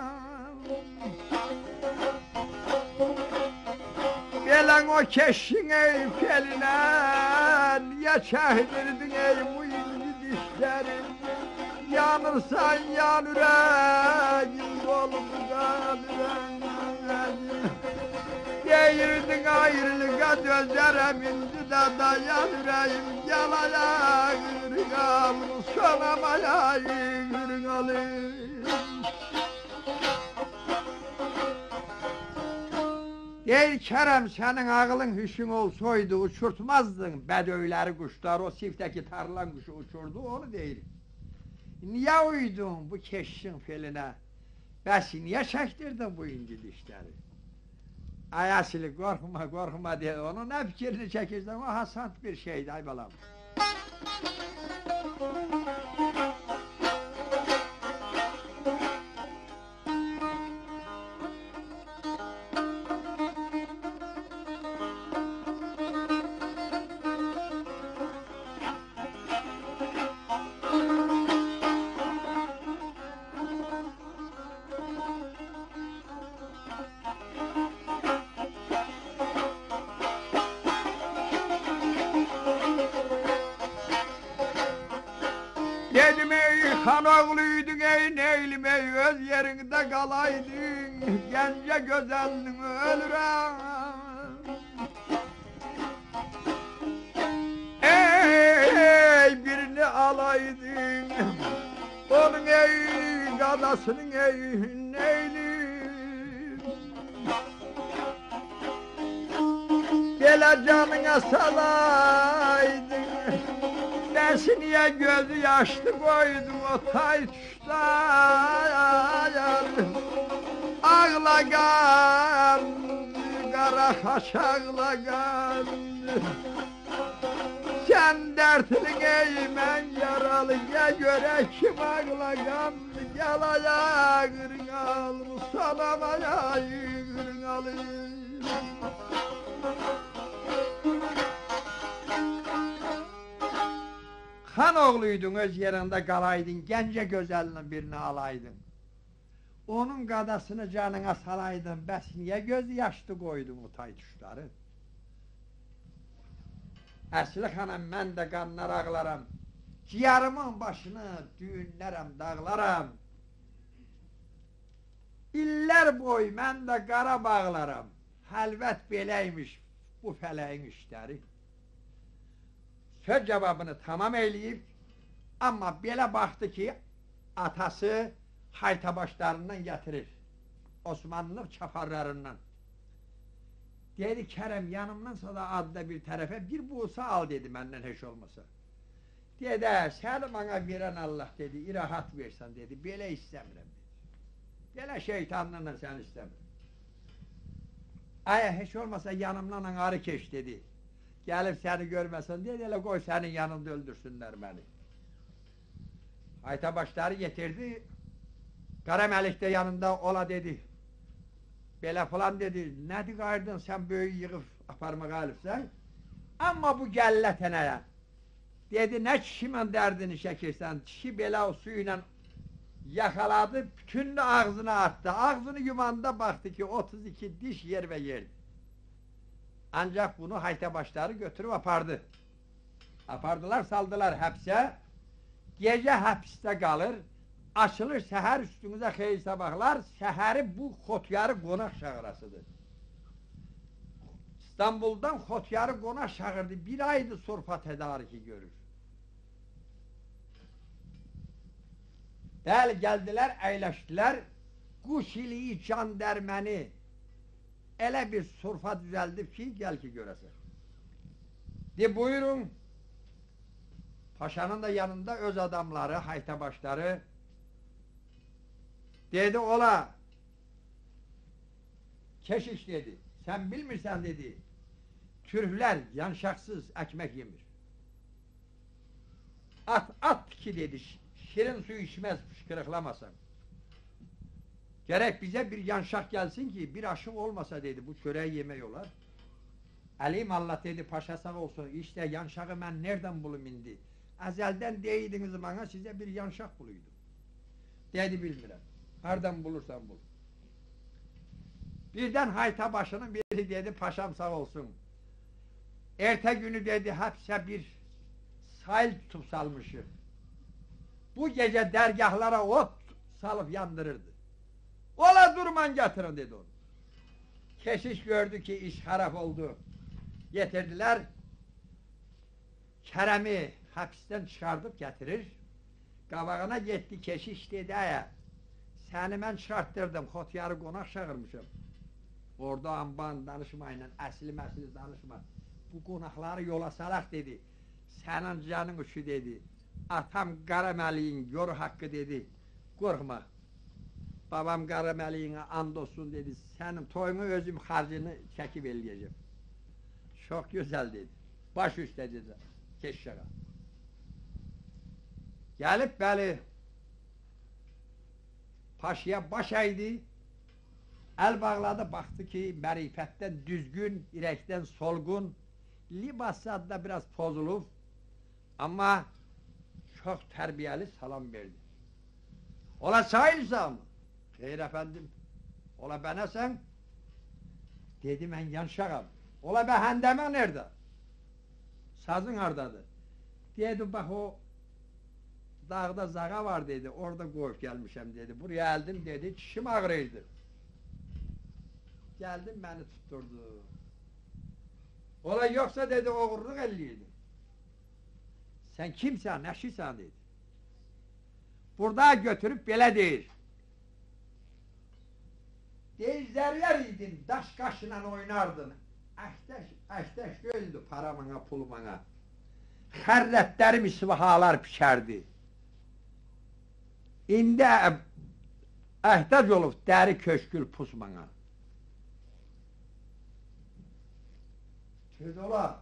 Gelen o keşin ey feline Niye çehdirdin ey bu Yanırsan yan yüreğim Dolumu kadren Değirdin ayrılığa gözlerim indi de dayan yüreğim. Yalaya kırgal Solamaya kırgalım Değil Kerem senin ağılın hüşün olsaydı uçurtmazdın. Bedöyleri kuşlar o sifteki tarlan kuşu uçurdu onu değil. Niye uydun bu keşşin feline? Besi niye çektirdin bu inci dişleri? Ayasili korkma korkma diye onun ne fikrini çekirsen o hasat bir şeydi ay balam. taşlı koydum o taştan. Ağla gandı, kara kaşakla gandı Sen dertli giymen yaralı ya göre kim ağla gandı Gel ayağın al, salam ayağın alın Han oğluydun öz yerinde kalaydın, gence gözelinin birini alaydın. Onun kadasını canına salaydın, bes niye göz yaşlı koydun o tay tuşları? Əsli xanım, mən də qanlar ağlaram, ciyarımın başını düğünlərəm, dağlaram. İllər boy mən də qara bağlaram, həlvət beləymiş bu fələyin işləri. Söz cevabını tamam eləyib, amma belə baxdı ki, atası hayta başlarından getirir. Osmanlı çaparlarından. Dedi Kerem yanımdan sonra adda bir tarafa bir buğsa al dedi benden hiç olmasa. Dedi seni bana veren Allah dedi irahat versen dedi böyle istemiyorum dedi. Şeytanlarla sen istemiyorum. Aya hiç olmasa yanımdan arı keş dedi. Gelip seni görmesin dedi hele koy senin yanında öldürsünler beni. Hayta başları getirdi. Karamelik de yanında ola dedi. Belə falan dedi. Nədir qayırdın sen böyük yığıb aparma qalibsən? Amma bu gəllətənəyə. Dedi nə kişimin dərdini çəkirsən? Kişi belə o suyla yakaladı, bütün ağzına attı. Ağzını yumanda baktı ki 32 diş yer ve yer. Ancak bunu hayta başları götürüp apardı. Apardılar saldılar hapse. Gece hapiste kalır. Açılır seher üstünüze hayır sabahlar. Seheri bu Xotyarı konak şağırasıdır. İstanbul'dan Xotyarı konak şağırdı. Bir aydı sorfa tedariki görür. Bəli, gəldilər, əyləşdilər. Quş iliyi can dərməni elə bir surfa düzəldib ki, gəl ki görəsən. De buyurun. Paşanın da yanında öz adamları, hayta başları. Dedi ola. Keşiş dedi. Sen bilmirsən dedi. Türklər yanşaksız ekmek yemir. At, at ki dedi. Şirin su içmez fışkırıklamasan. Gerek bize bir yanşak gelsin ki bir aşık olmasa dedi bu çöreği yeme olar. Alim Allah dedi paşa sağ olsun işte yanşağı ben nereden bulum indi. Ezelden değdiniz bana size bir yanşak buluydum. Dedi bilmirəm. Nereden bulursan bul. Birden hayta başının biri dedi paşam sağ olsun. Erte günü dedi hepse bir sahil tutup salmışım. Bu gece dergahlara ot salıp yandırırdı. Ola durman getirin dedi onu. Keşiş gördü ki iş harap oldu. Getirdiler. Kerem'i hapisten çıkardıp getirir. Qabağına gitti keşiş dedi aya. Seni ben çıkarttırdım. Xotyarı qonak çağırmışım. Orada amban danışmayla, əsli məsli danışma. Bu qonaqları yola salaq dedi. Sənin canın üşü dedi. Atam Qaraməliyin yor haqqı dedi. Qorxma. Babam karameliğine andolsun dedi. Senin toyunu özüm harcını çekip eleyeceğim. Çok güzel dedi. Baş üstte dedi. Keşşaka. Gelip beni paşaya baş eğdi. El bağladı baktı ki merifetten düzgün, irekten solgun, libası da biraz pozulup ama çok terbiyeli salam verdi. Ola sahil mı? Xeyr əfəndim, ola bənəsən, dedi mən yanşağam, ola bə həndəmə nerede? Sazın hardadır? Dedi bax o dağda zağa var dedi, orada qoyub gəlmişəm dedi, buraya gəldim dedi, çişim ağrıydı. Geldim beni tutturdu. Ola yoksa dedi oğurluk elliydi. Sen kimsen, neşisən dedi. Burada götürüp belə deyir. Dezlerler idin, taş kaşınan oynardın. Aşteş, aşteş gözdü paramana pulmana. Herletler misvahalar pişerdi. İndi ehtac olup deri köşkül pusmana. Tüdola,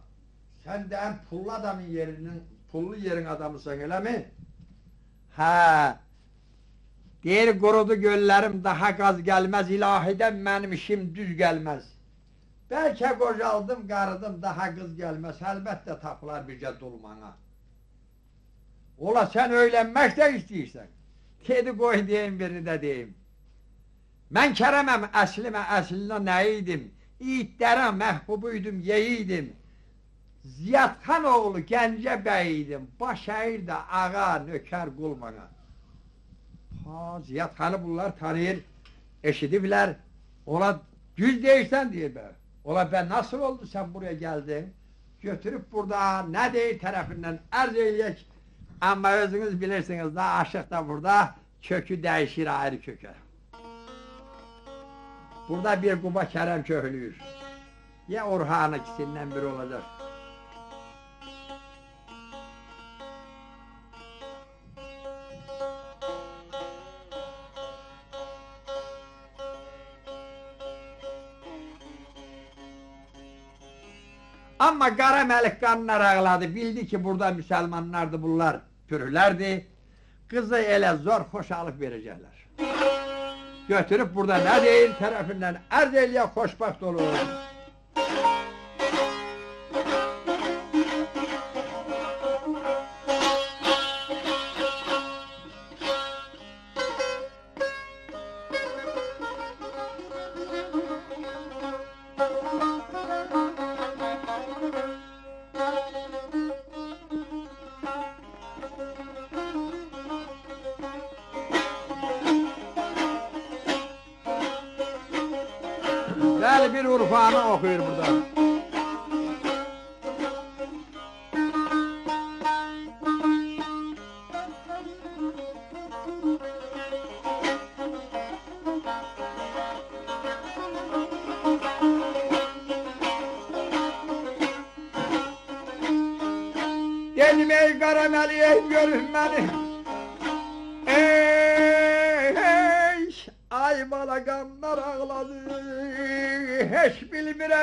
sen de en pullu adamın yerinin, pullu yerin adamısın öyle mi? Ha, Deyir qurudu göllerim daha gaz gelmez, ilahiden benim işim düz gelmez. Belki qocaldım, qarıdım, daha kız gelmez, elbette tapılar bircə dulmana. Ola sen öğlenmek de istiyorsan. Dedi koy diyeyim birini de diyeyim. Ben keremem əslime əslinə nəyiydim? İtlərə məhbubuydum, yeyiydim. Ziyadxan oğlu Gəncə bəyiydim. Baş əyir də ağa, nökər qul bana. Ha, Ziyadxanı bunlar tanıyır, eşidiblər. Ola düz deyirsən deyir be. Ola ben nasıl oldu sen buraya geldin? Götürüp burada ne değil tarafından arz eyleyek. Ama özünüz bilirsiniz da aşık da burada kökü değişir ayrı köke. Burada bir kuba kerem köhlüyür. Ya Orhan ikisinden biri olacak. Ama Kara Melik kanlar ağladı. Bildi ki burada Müslümanlardı bunlar. Pürülerdi. Kızı ele zor hoşalık verecekler. Götürüp burada ne değil tarafından Erdeli'ye koşmak olur.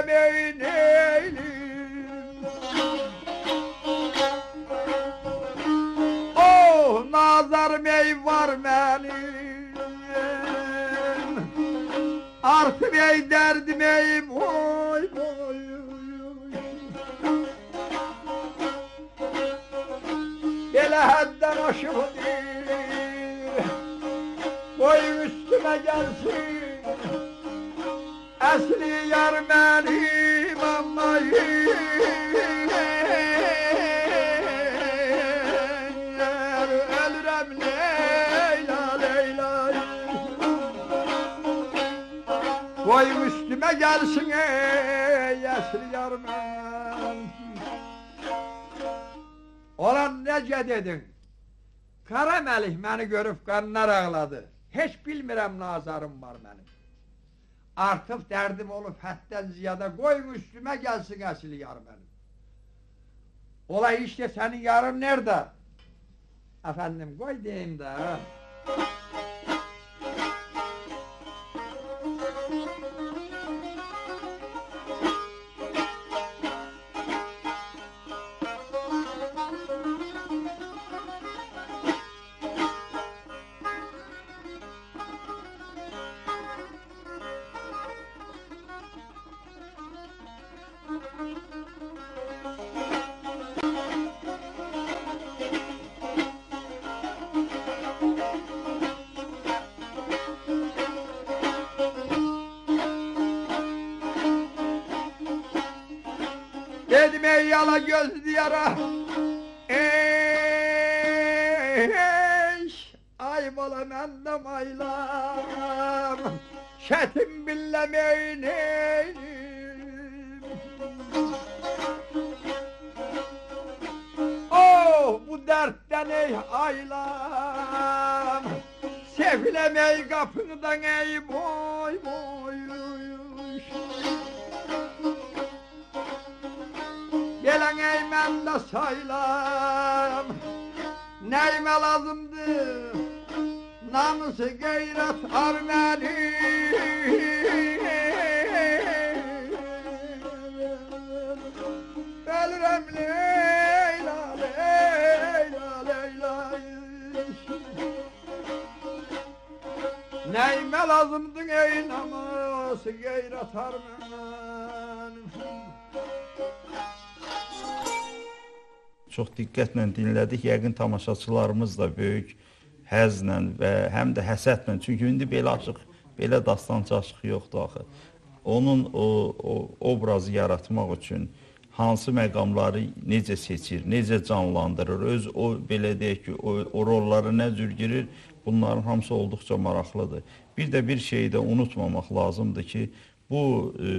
eğlenelim Oh nazar mey var benim. Artı bey derdim eyim oy boy Bele haddan aşıp değil Koy üstüme gelsin. Nesli yar benim ammayı Ölürem Leyla Leyla Koy üstüme gelsin ey esri yar ben Olan nece dedin? Kara Melih beni görüp kanlar ağladı. Heç bilmirəm nazarım var mənim. Artık derdim olup hatta ziyada koymuş üstüme gelsin asili yarım benim. Olay işte senin yarın nerede? Efendim koy diyeyim de. Çox diqqətlə dinlədik. Yəqin tamaşaçılarımız da böyük həzlə və həm də həsədlə. Çünki indi belə açıq, belə dastançı açıq yoxdur axı. Onun o, o obrazı yaratmaq üçün hansı məqamları necə seçir, necə canlandırır, öz o belə deyək ki, o, o rolları nə cür girir, bunların hamısı olduqca maraqlıdır. Bir də bir şeyi də unutmamaq lazımdır ki, bu e,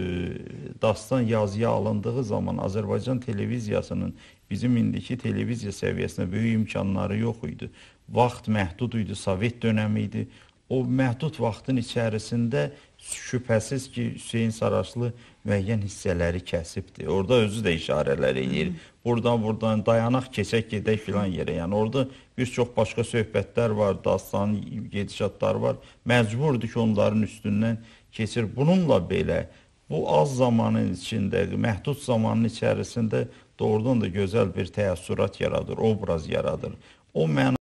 dastan yazıya alındığı zaman Azərbaycan televiziyasının bizim indiki televiziya səviyyəsində böyük imkanları yox idi. Vaxt məhdud idi, Sovet dönəmi idi. o məhdud vaxtın içərisində şübhəsiz ki, Hüseyn Saraçlı müəyyən hissələri kəsibdir. Orada özü də işarələr eləyir. Buradan buradan dayanaq keçək gedək filan yerə. Yəni orada bir çox başqa söhbətlər var, dastan gedişatlar var. Məcburdur ki, onların üstündən keçir. Bununla belə bu az zamanın içində, məhdud zamanın içərisində doğrudan da gözəl bir təəssürat yaradır, obraz yaradır. O məna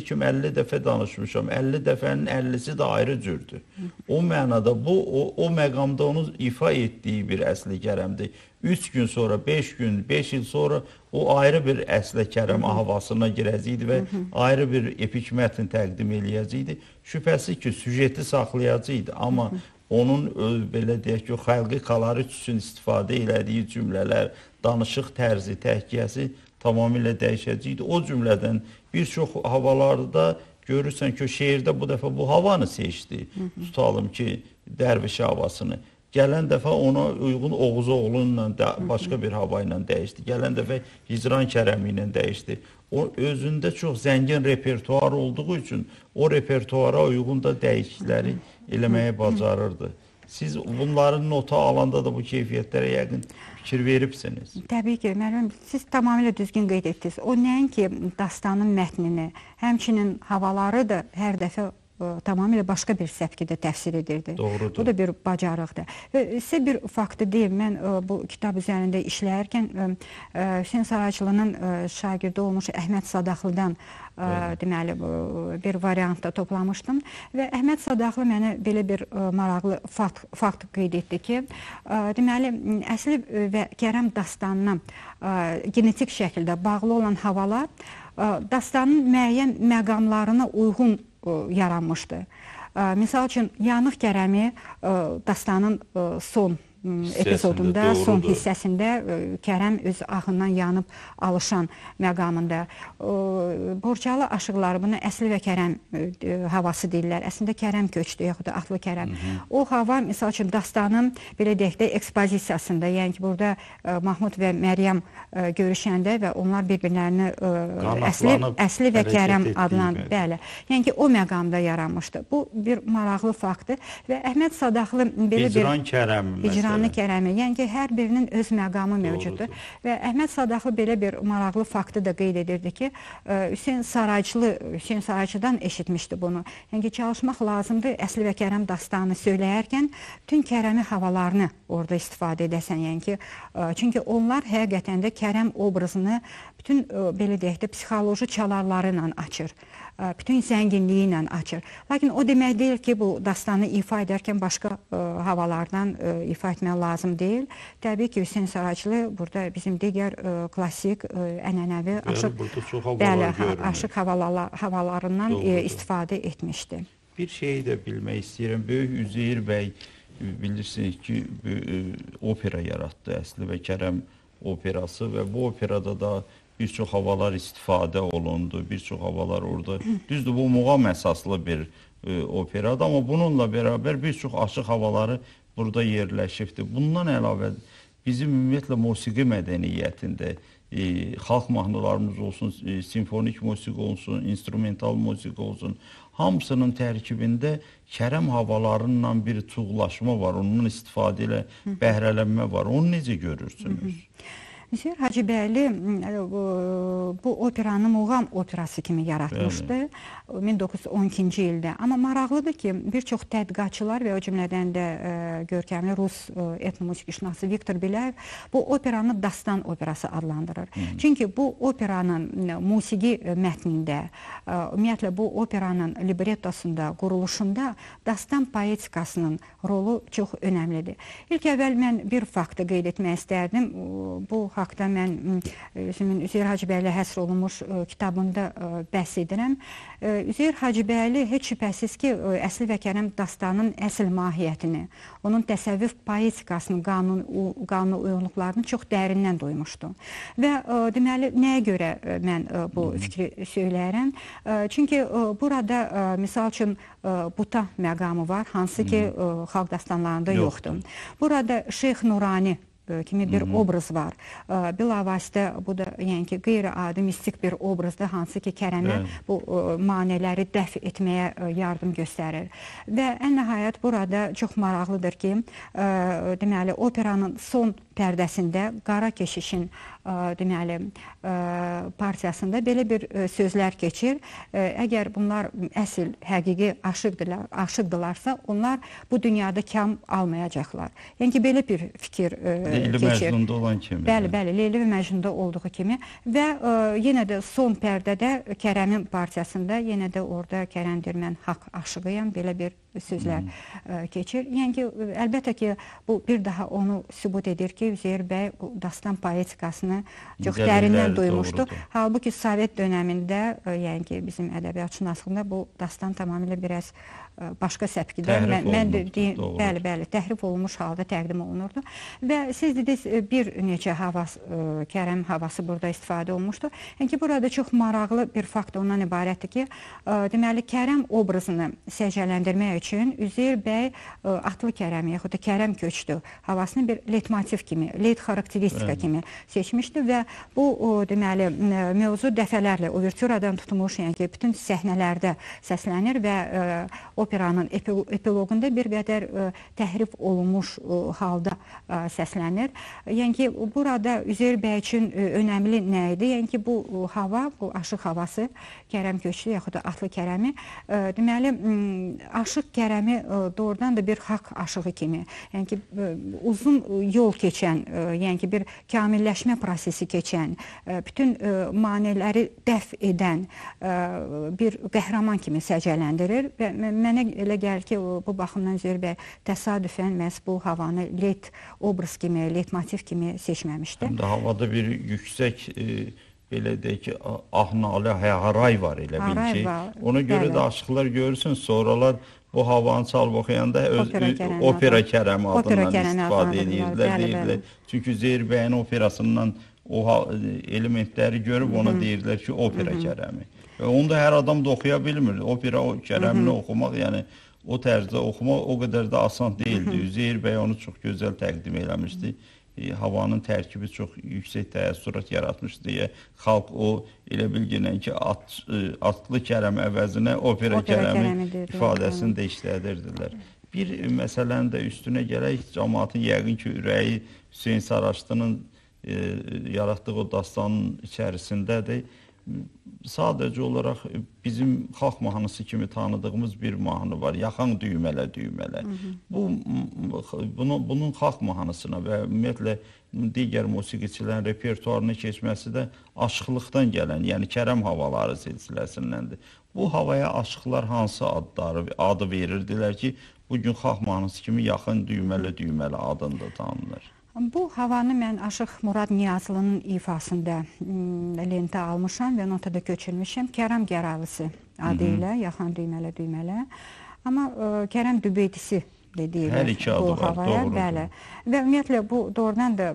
kimi 50 dəfə danışmışam. 50 dəfənin 50-si də ayrı cürdür. O mənada bu o, o məqamda onu ifa etdiyi bir əsli kərəmdir. 3 gün sonra, 5 gün, 5 il sonra o ayrı bir əslə kərəm havasına girəcəkdi və ayrı bir epik mətn təqdim eləyəcəkdi. Şübhəsiz ki, süjeti saxlayacaqdı, amma onun öz, belə deyək ki, xalqi kolorit üçün istifadə elədiyi cümlələr, danışıq tərzi, təhkiyəsi tamamilə dəyişəcəkdi. O cümlədən bir çox havalarda görürsən ki, şeirdə bu dəfə bu havanı seçdi. Tutalım ki, dərviş havasını. Gələn dəfə ona uyğun Oğuz oğlunla başqa bir hava ilə dəyişdi. Gələn dəfə Hicran Kərəmi ilə dəyişdi. O özündə çox zəngin repertuar olduğu üçün o repertuara uyğun da dəyişiklikləri eləməyi bacarırdı. Siz bunların nota alanda da bu keyfiyyətlərə yəqin fikir veribsiniz. Təbii ki, müəllim, siz tamamilə düzgün qeyd etdiniz. O nəinki dastanın mətnini, həmçinin havaları da hər dəfə tamamilə başqa bir səpkidə təfsir edirdi. Doğrudur. Bu da bir bacarıqdır. Və sizə bir faktı deyim, mən ə, bu kitab üzərində işləyərkən Hüseyn Saraçlının ə, şagirdi olmuş Əhməd Sadaxlıdan ə, deməli bir variantda toplamışdım və Əhməd Sadaxlı mənə belə bir maraqlı fakt, fakt qeyd etdi ki, ə, deməli əsli və Kərəm dastanına ə, genetik şəkildə bağlı olan havalar ə, dastanın müəyyən məqamlarına uyğun yaranmışdı. Misal üçün Yanıq Kərəmi ə, dastanın son Hissəsində, epizodunda, son doğrudur. hissəsində ə, Kərəm öz ahından yanıb alışan məqamında ə, Borçalı aşıqları buna əsli və Kərəm havası deyirlər. Əslində Kərəm köçdü yaxud da Atlı Kərəm. O hava misal üçün dastanın belə deyək də ekspozisiyasında, yəni ki, burada Mahmud və Məryəm görüşəndə və onlar bir-birlərini əsli əsli və Kərəm adlan bəli. Yəni ki, o məqamda yaranmışdı. Bu bir maraqlı faktdır və Əhməd Sadaxlı belə bir İcran Kərəm İcranı məsələn. Kərəmi. Yəni ki, hər birinin öz məqamı mövcuddur. Və Əhməd Sadaxlı belə bir maraqlı faktı da qeyd edirdi ki, ə, Hüseyn Saraycılı Hüseyn Saraycıdan eşitmişdi bunu. Yəni ki, çalışmaq lazımdır əsli və Kərəm dastanını söyləyərkən bütün Kərəmi havalarını orada istifadə edəsən. Yəni ki, ə, çünki onlar həqiqətən də Kərəm obrazını bütün ə, belə deyək də psixoloji çalarları ilə açır ə, bütün zənginliyi ilə açır. Lakin o demək deyil ki, bu dastanı ifa edərkən başqa ə, havalardan ifa etmək lazım deyil. Təbii ki, Hüseyn Saraclı burada bizim digər klassik, ənənəvi Bəli, aşıq havalar bəli, aşıq havalara, havalarından Doğrudur. istifadə etmişdi. Bir şeyi də bilmək istəyirəm. Böyük Üzeyir bəy bilirsiniz ki, e, opera yaratdı əsli və Kərəm operası və bu operada da bir çox havalar istifadə olundu, bir çox havalar orada. Düzdür, bu muğam əsaslı bir e, operadır, amma bununla bərabər bir çox açıq havaları burada yerləşibdir. Bundan əlavə bizim ümumiyyətlə musiqi mədəniyyətində e, xalq mahnılarımız olsun, e, simfonik musiqi olsun, instrumental musiqi olsun, hamısının tərkibində Kərəm havalarından bir çuğlaşma var, onun istifadə ilə bəhrələnmə var. Onu necə görürsünüz? Müseyir Hacıbəyli m, bu, bu operanı Muğam operası kimi yaratmışdı 1912-ci ildə. Amma maraqlıdır ki, bir çox tədqiqatçılar və o cümlədən də ə, görkəmli rus ə, etnomusiqişünası Viktor Biləyev bu operanı dastan operası adlandırır. Çünki bu operanın musiqi mətnində, ümumiyyətlə bu operanın librettosunda, quruluşunda dastan poetikasının rolu çox önəmlidir. İlk əvvəl mən bir faktı qeyd etmək istərdim. Bu haqda mən özümün Üzeyir Hacıbəyli həsr olunmuş ə, kitabında ə, bəhs edirəm. Üzeyir Hacıbəyli heç şübhəsiz ki, Əsli və Kərəm dastanının əsl mahiyyətini, onun təsəvvüf poetikasının qanun qanuna uyğunluqlarını çox dərindən duymuşdu. Və deməli nəyə görə mən bu fikri söyləyirəm? Çünki burada misal üçün buta məqamı var, hansı ki xalq dastanlarında Yoxdur. Burada Şeyx Nurani kimi bir obraz var. Bilavasitə bu da yəni ki, qeyri-adi mistik bir obrazdır, hansı ki Kərəmə bu maneələri dəf etməyə yardım göstərir. Və ən nəhayət burada çox maraqlıdır ki, deməli operanın son pərdəsində qara keşişin ə, deməli ə, partiyasında belə bir ə, sözlər keçir. Ə, əgər bunlar əsl həqiqi aşıqdılar, aşıqdılarsa, onlar bu dünyada kam almayacaqlar. Yəni ki, belə bir fikir Leyli keçir. Məcnunda olan kimi. Bəli, bəli, Leyli və Məcnunda olduğu kimi və yenə də son pərdədə Kərəmin partiyasında yenə də orada Kərəndir mən haqq aşığıyam belə bir sözlər ə, keçir. Yəni ki, ə, əlbəttə ki, bu bir daha onu sübut edir ki, Üzeyir bəy bu dastan poetikasını çox Dəlillər dərindən duymuşdu. doğrudur. Halbuki Sovet dövründə, ə, yəni ki, bizim ədəbiyyatşünaslığında bu dastan tamamilə biraz ə, başqa səpkidə mən, mən deyim, bəli, bəli, təhrif olunmuş halda təqdim olunurdu. Və siz dediniz e, bir neçə havas e, Kərəm havası burada istifadə olunmuşdu. Yəni ki, burada çox maraqlı bir fakt ondan ibarətdir ki, e, deməli Kərəm obrazını səciyyələndirmək üçün Üzeyir bəy e, Atlı Kərəm yaxud da Kərəm köçdü havasını bir leitmotiv kimi, leit xarakteristika kimi seçmişdi və bu deməli mövzu dəfələrlə uvertüradan tutmuş, yəni ki, bütün səhnələrdə səslənir və e, operanın epi- epiloqunda bir qədər ə, təhrif olunmuş halda səslənir. Yəni ki, burada Üzeyir bəy üçün önəmli nə idi? Yəni ki, bu hava, bu aşıq havası Kərəm Köçlü yaxud da Atlı Kərəmi, deməli aşıq Kərəmi ə, doğrudan da bir haqq aşığı kimi, yəni ki, ə, uzun yol keçən, ə, yəni ki, bir kamilləşmə prosesi keçən, bütün maneələri dəf edən bir qəhrəman kimi səciyyələndirir və mə- mənə elə gəlir ki, bu baxımdan Üzeyir bəy təsadüfən məhz bu havanı leit obraz kimi, leitmotiv kimi seçməmişdi. Həm də havada bir yüksək e, belə deyək ki, ahnalı haray var elə bil ki. Ona görə bəli. də aşıqlar görürsün, sonralar bu havanı çalıb oxuyanda öz Opera Kərəm adından istifadə deyirlər. bəli. Çünki Zeyir bəyin operasından o elementləri görüb ona deyirlər ki, opera kərəmi. Və onu da hər adam da oxuya bilmir. Opera o kərəmini oxumaq, yəni o tərzdə oxumaq o qədər də asan deyildi. Zeyir bəy onu çox gözəl təqdim eləmişdi. E, havanın tərkibi çox yüksək təəssürat yaratmış deyə xalq o elə bilginən ki, at, e, atlı kərəm əvəzinə opera, Opera kərəmi kərəmi ifadəsini də işlədirdilər. Bir e, məsələnin də üstünə gələk, cəmaətin yəqin ki, ürəyi Hüseyn Saraçdının e, yaratdığı o dastanın içərisindədir. Sadəcə olaraq e, bizim xalq mahnısı kimi tanıdığımız bir mahnı var. Yaxan düymələ düymələ. Bu bunu bunun xalq mahnısına və ümumiyyətlə digər musiqiçilərin repertuarına keçməsi də aşıqlıqdan gələn, yəni Kərəm havaları silsiləsindəndir. Bu havaya aşıqlar hansı adları adı verirdilər ki, bu gün xalq mahnısı kimi yaxın düymələ düymələ adında tanınır. Bu havanı mən Aşıq Murad Niyazlının ifasında lentə almışam və notada köçürmüşəm. Kərəm Gəralısı adı ilə, yaxın düymələ düymələ. Amma ə, Kərəm Dübeydisi adı bu var, havaya. doğrudur. Bəli. Və ümumiyyətlə bu doğrudan da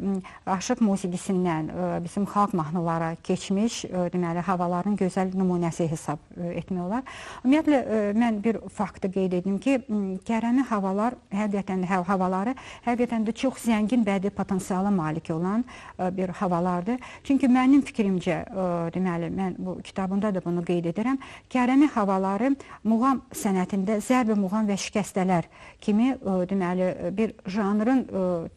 aşıq musiqisindən bizim xalq mahnılara keçmiş, deməli havaların gözəl nümunəsi hesab etmək olar. Ümumiyyətlə mən bir faktı qeyd edim ki, Kərəmi havalar həqiqətən də havaları həqiqətən də çox zəngin bədii potensiala malik olan bir havalardır. Çünki mənim fikrimcə, deməli mən bu kitabımda da bunu qeyd edirəm. Kərəmi havaları muğam sənətində zərbi muğam və şikəstələr kimi deməli bir janrın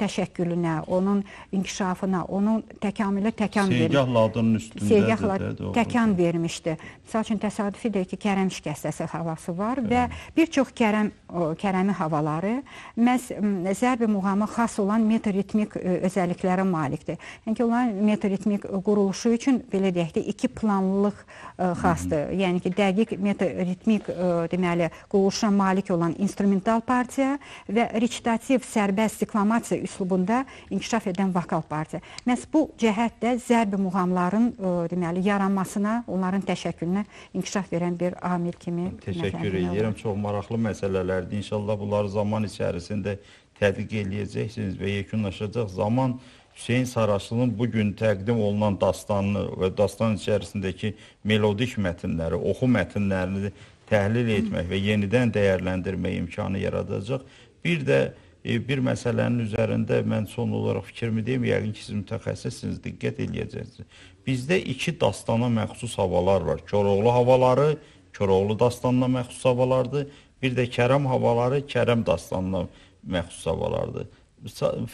təşəkkülünə, onun inkişafına, onun təkamülə təkan vermişdir. Segahla adının üstündədir. Segahla də, doğrudur. təkan vermişdi. Məsəl üçün təsadüfidir ki, Kərəm şikəstəsi havası var və bir çox Kərəm Kərəmi havaları məhz zərbi muğama xas olan metroritmik ə, özəlliklərə malikdir. Yəni ki, onların metroritmik ə, quruluşu üçün belə deyək də iki planlılıq ə, xasdır. Yəni ki, dəqiq metroritmik ə, deməli quruluşa malik olan instrumental partiya və recitativ sərbəst deklamasiya üslubunda inkişaf edən vokal partiya. Məhz bu cəhətdə zərbi muğamların ə, deməli yaranmasına, onların təşəkkülünə inkişaf verən bir amil kimi Təşəkkür edirəm. Çox maraqlı məsələlərdir. İnşallah bunları zaman içərisində tədqiq eləyəcəksiniz və yekunlaşacaq. Zaman Hüseyn Saraçlının bu gün təqdim olunan dastanını və dastan içərisindəki melodik mətnləri, oxu mətnlərini təhlil etmək və yenidən dəyərləndirmək imkanı yaradacaq. Bir də e, bir məsələnin üzərində mən son olaraq fikrimi deyim, yəqin ki, siz mütəxəssissiniz, diqqət eləyəcəksiniz. Bizdə iki dastana məxsus havalar var. Koroğlu havaları, Koroğlu dastanına məxsus havalardır. Bir də Kərəm havaları, Kərəm dastanına məxsus havalardır.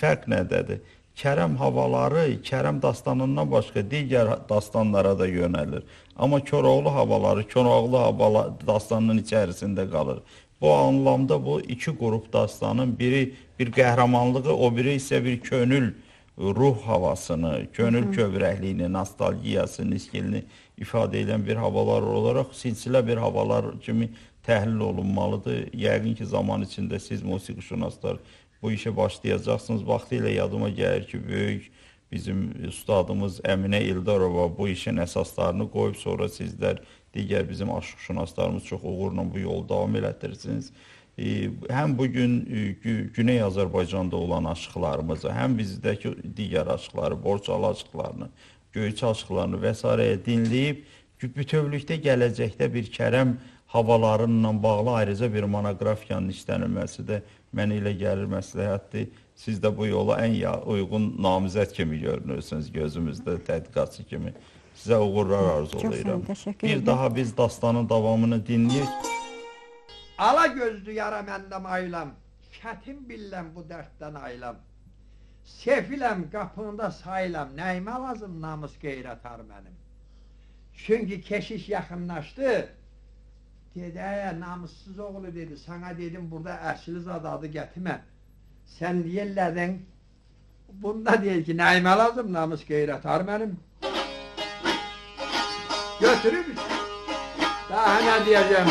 Fərq nədədir? Kərəm havaları Kərəm dastanından başqa digər dastanlara da yönəlir. Amma Koroğlu havaları Koroğlu havalar dastanının içərisində qalır. Bu anlamda bu iki qrup dastanın biri bir qəhrəmanlığı, o biri isə bir könül ruh havasını, könül kövrəkliyini, nostalgiyasını, niskilini ifadə edən bir havalar olaraq silsilə bir havalar kimi təhlil olunmalıdır. Yəqin ki, zaman içində siz musiqişünaslar bu işə başlayacaqsınız. Vaxtilə yadıma gəlir ki, böyük bizim ustadımız Əminə İldarova bu işin əsaslarını qoyub, sonra sizlər digər bizim aşıqşünaslarımız çox uğurla bu yolu davam elətdirirsiniz. E, həm bu gün e, Gü- Güney Azərbaycanda olan aşıqlarımızı, həm bizdəki digər aşıqları, Borçalı aşıqlarını, Göyçə aşıqlarını və s. dinləyib bütövlükdə gələcəkdə bir Kərəm havalarıyla bağlı ayrıca bir monoqrafiyanın işlənilməsi də mənə elə gəlir məsləhətdir. Siz də bu yola ən uyğun namizəd kimi görünürsünüz gözümüzdə tədqiqatçı kimi. Sizə uğurlar arzu Çox sağ olun, edirəm. təşəkkür Bir daha biz dastanın davamını dinləyək. Ala gözlü yara məndəm aylam, kətim billəm bu dərddən aylam. Sefiləm qapında saylam, nəyimə lazım namus qeyrətar mənim. Çünki keşiş yaxınlaşdı, dedi, əyə namussuz oğlu dedi, sana dedim burada əsli zad adı gətirmə. Sən deyirlədin, bunda deyil ki, nəyimə lazım namus qeyrətar mənim. Götürüp daha ne diyeceğim?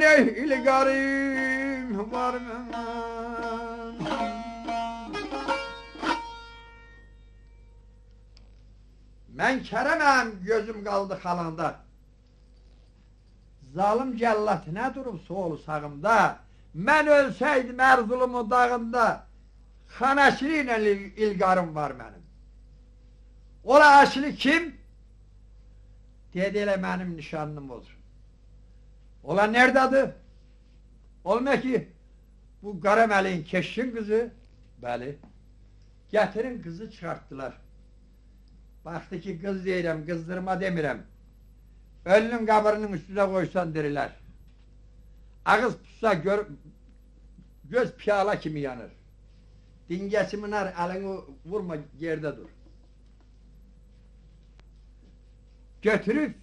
İlgarım Var meli Ben keremem gözüm kaldı halanda. Zalim cellat ne durup soğulu sağımda. Ben ölseydim Erzurum'un dağında. Haneşliyle il- ilgarım var benim. Ola aşlı kim? Dediyle benim nişanlım olur. Ola nerededir? Olma ki bu Karameli'nin keşin kızı. Bəli. Getirin kızı çıkarttılar. Baktı ki kız deyirəm, kızdırma demirəm. Ölünün kabrının üstüne koysan diriler. Ağız tutsa gör, göz piyala kimi yanır. Dingesi mınar, elini vurma yerde dur. Götürüp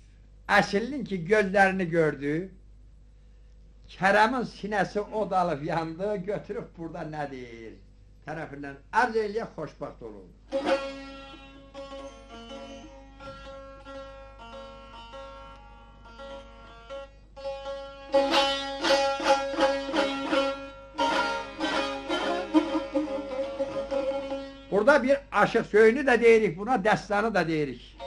Esil'in ki gözlerini gördü. Kerem'in sinesi odalıp yandı. Götürüp burada ne değil? Tarafından arz eyle hoşbaht olur. Burada bir aşık söyünü de deyirik buna, destanı da deyirik.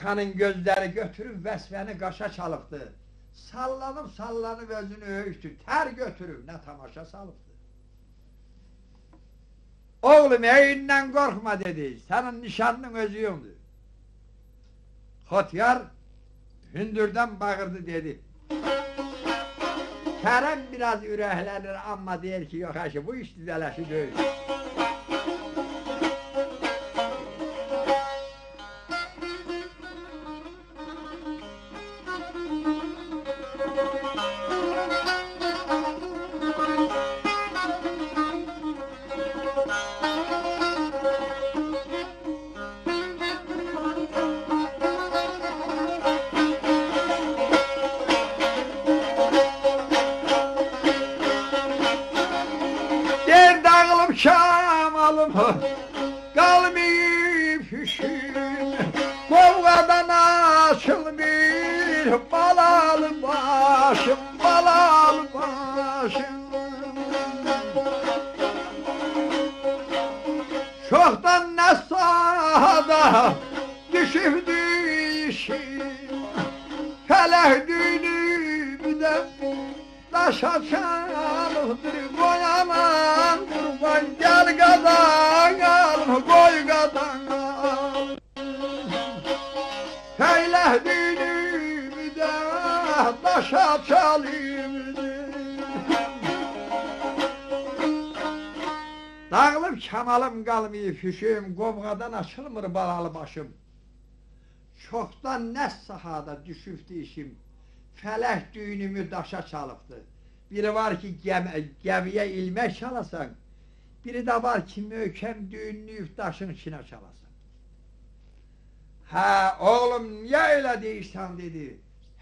Erkan'ın gözleri götürüp vesveni kaşa çalıptı. Sallanıp sallanıp özünü öğüştü. Ter götürüp ne tamaşa salıptı. Oğlum eğinden korkma dedi. Senin nişanlın özüyümdü. Hotyar hündürden bağırdı dedi. Kerem biraz ürehlenir ama der ki yok aşı bu iş düzeleşi değil. Daşa çalayım. Dağılıb kamalım qalmayıb hüşüm, qovğadan açılmır balalı başım. Çoxdan nə sahada düşübdü işim, fələk düyünümü daşa çalıbdı. Biri var ki, gəm gəmiyə ilmək çalasan, biri də var ki, möhkəm düyünlüyüb daşın içinə çalasan. Hə, oğlum, niyə elə deyirsən, dedi.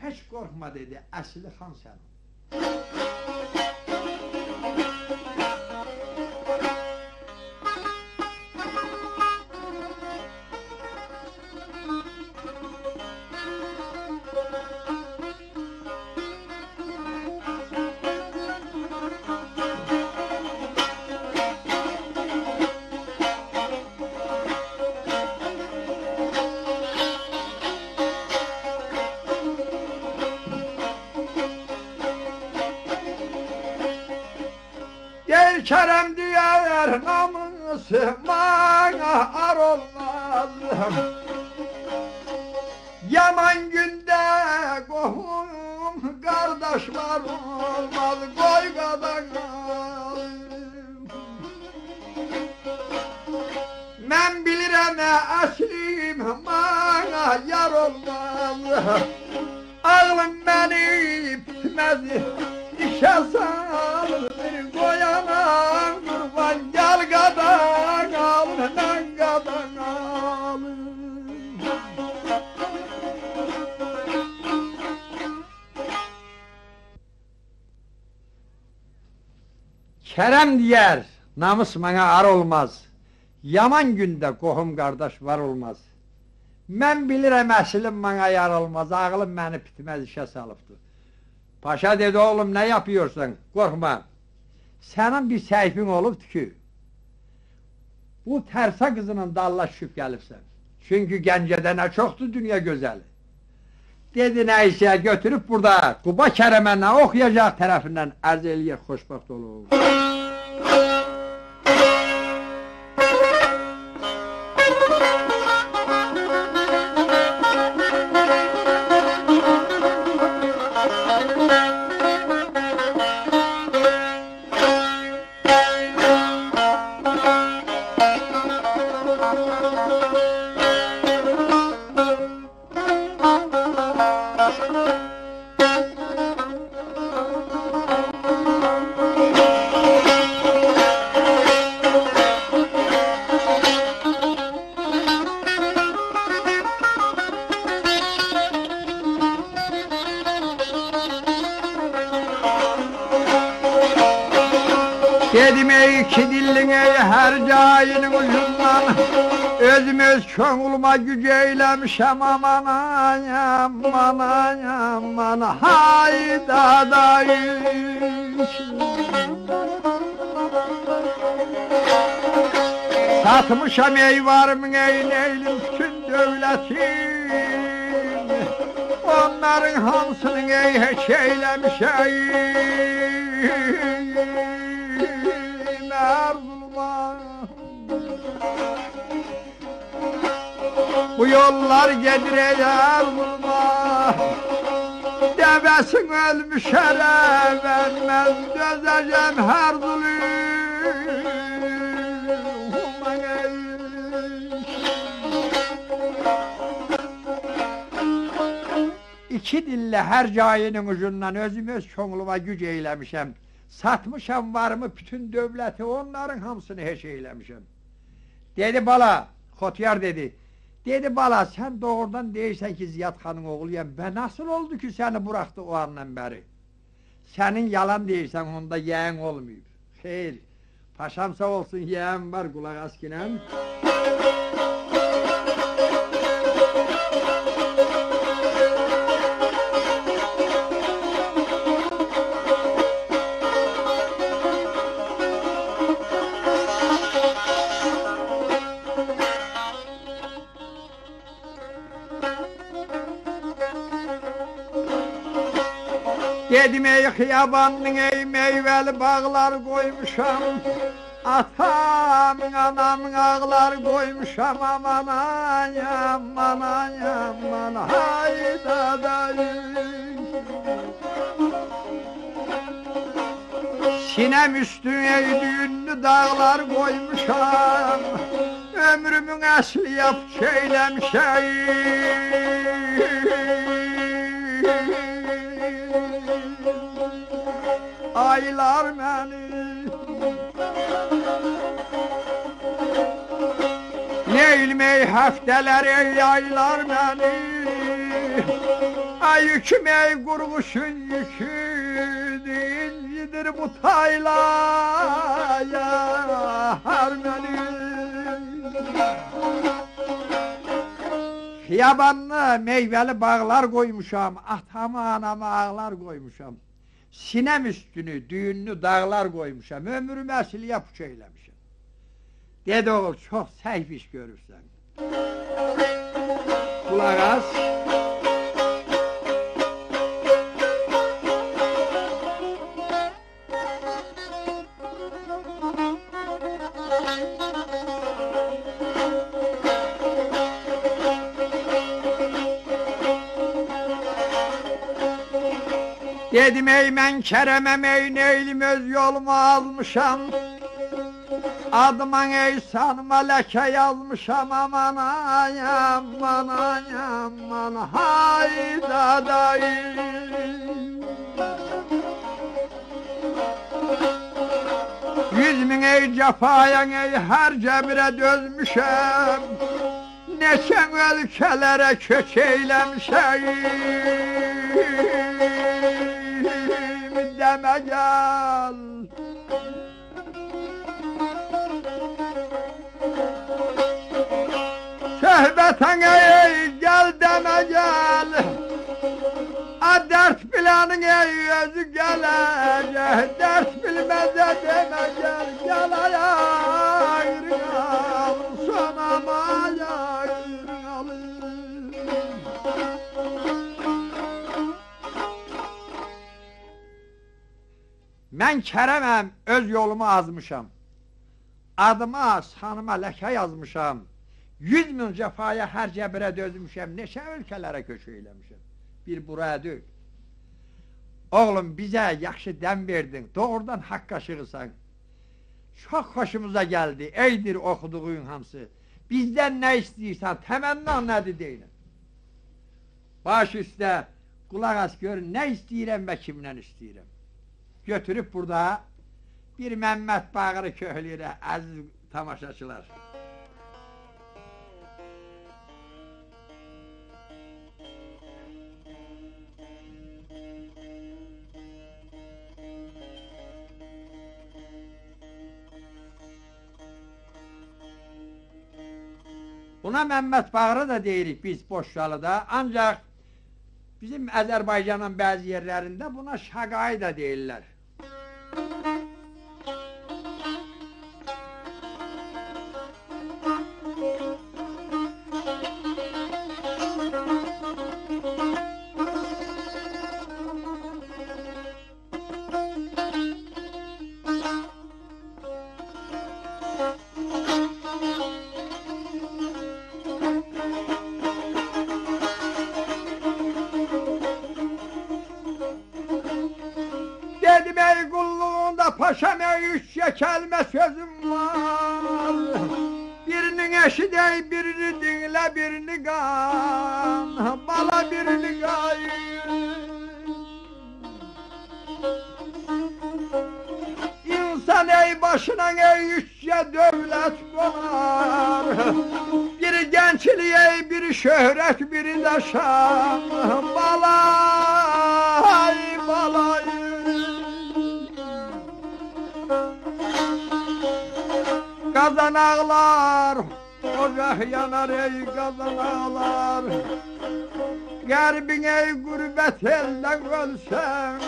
Heç qorxma, dedi, əsli xan sən. Namus bana ar olmaz Yaman günde kohum kardeş var olmaz Mən bilirəm əslim bana yar olmaz Ağlım beni bitmez işe salıbdı Paşa dedi oğlum ne yapıyorsun? Korkma. Senin bir seyfin olubdu ki bu tersa kızının dalla şüp gelirsen. Çünkü Gence'de ne çoktu dünya güzeli. Dedi neyse götürüp burada Kuba Keremen'e okuyacak tarafından arz eləyir xoşbaxt olur. Dedim ey ey her cayının ucundan. Özüm öz köngülüme güc eylemişem aman aman aman hayda da Satmışam ey varımın ey neylim bütün devletim Onların hamsını ey hiç eylemişeyim Bu yollar gedir ey Erzurum'a Devesin ölmüş hele vermez Dözeceğim her zulüm İki dille her cayinin ucundan özüm öz çoğuluma güc eylemişem. Satmışam varımı bütün devleti onların hamısını heç eylemişem. Dedi bala, Xotiyar dedi. Dedi bala sen doğrudan değilsen ki Ziyad Xan'ın oğluyam. Ben nasıl oldu ki seni bıraktı o andan beri? Senin yalan değilsen onda yeğen olmuyor. Hayır. Paşam sağ olsun yeğen var kulak askinem. Dedim ey xiyabanın ey meyveli bağlar koymuşam. Atam, anam ağlar koymuşam aman aman aman hayda. Sinem üstüne düğünlü dağlar koymuşam. Ömrümün asli yap şeylem şey aylar beni. Ne ilmey hefteleri yaylar beni. Ay yükümey kurguşun yükü Dincidir bu tayla yar beni. Yabanlı meyveli bağlar koymuşam, atama anama ağlar koymuşam. Sinem üstünü düğünlü dağlar koymuşam. Ömrümü esil yap şeylemişim Dedi oğul çok seyf iş görürsen Kulak as Dedim ey men keremem ey neylim öz yolumu almışam. Adıma ey sanma leke yazmışam aman ay aman ay aman hayda dayım Yüzümün ey cefaya ey her cebire dözmüşem. Neçen ülkelere köç eylemişem deme gel. Şehbeten ey gel deme gel. A dert bilenin özü gelecek. Dert bilmeze deme gel. Gel ayağını Mən kərəməm, öz yolumu azmışam. Adıma, sanıma ləkə yazmışam. Yüz min cəfaya hər cəbirə dözmüşəm, neçə ölkələrə köç eyləmişəm. Bir buraya deyil. Oğlum, bizə yaxşı dəm verdin, doğrudan haqq aşığısan. Çox xoşumuza gəldi, eydir oxuduğun hamısı. Bizdən nə istəyirsən, təmənna nədir deyilin. Baş üstə, qulaq as gör, nə istəyirəm və kimdən istəyirəm. Götürüp burada bir Mehmet Bağır'ı köhlüyle aziz tamaşaçılar. Buna Mehmet Bağır'ı da deyirik biz Boşyalı'da ancak bizim Azerbaycan'ın bazı yerlerinde buna şagay da değiller. Música Birinin eşi dey birini dinle birini kan Bala birini gayır. İnsan ey başına ey üççe devlet konar Biri gençliğe, biri şöhret, biri de şan. Balay, balay Kazan ağlar, ocak yanar ey kazan ağlar Garbin ey gurbet elden ölsen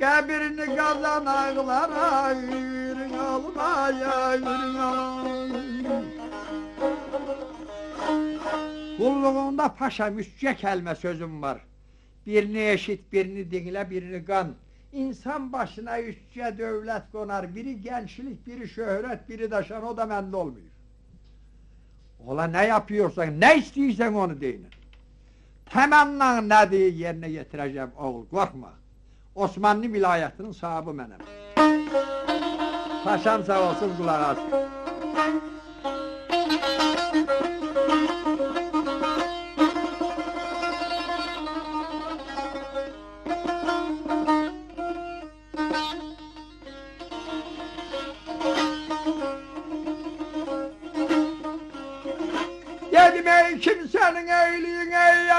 Kabirini kazan ağlar ayırın olmaya olmaya Kulluğunda paşam üççe kelme sözüm var. Birini eşit, birini dinle, birini kan. İnsan başına üççe devlet konar. Biri gençlik, biri şöhret, biri de şan. O da bende olmuyor. Ola ne yapıyorsan, ne istiyorsan onu deyin. Temennan ne diye yerine getireceğim oğul, korkma. Osmanlı vilayetinin sahibi benim. Paşam sağ olsun kulak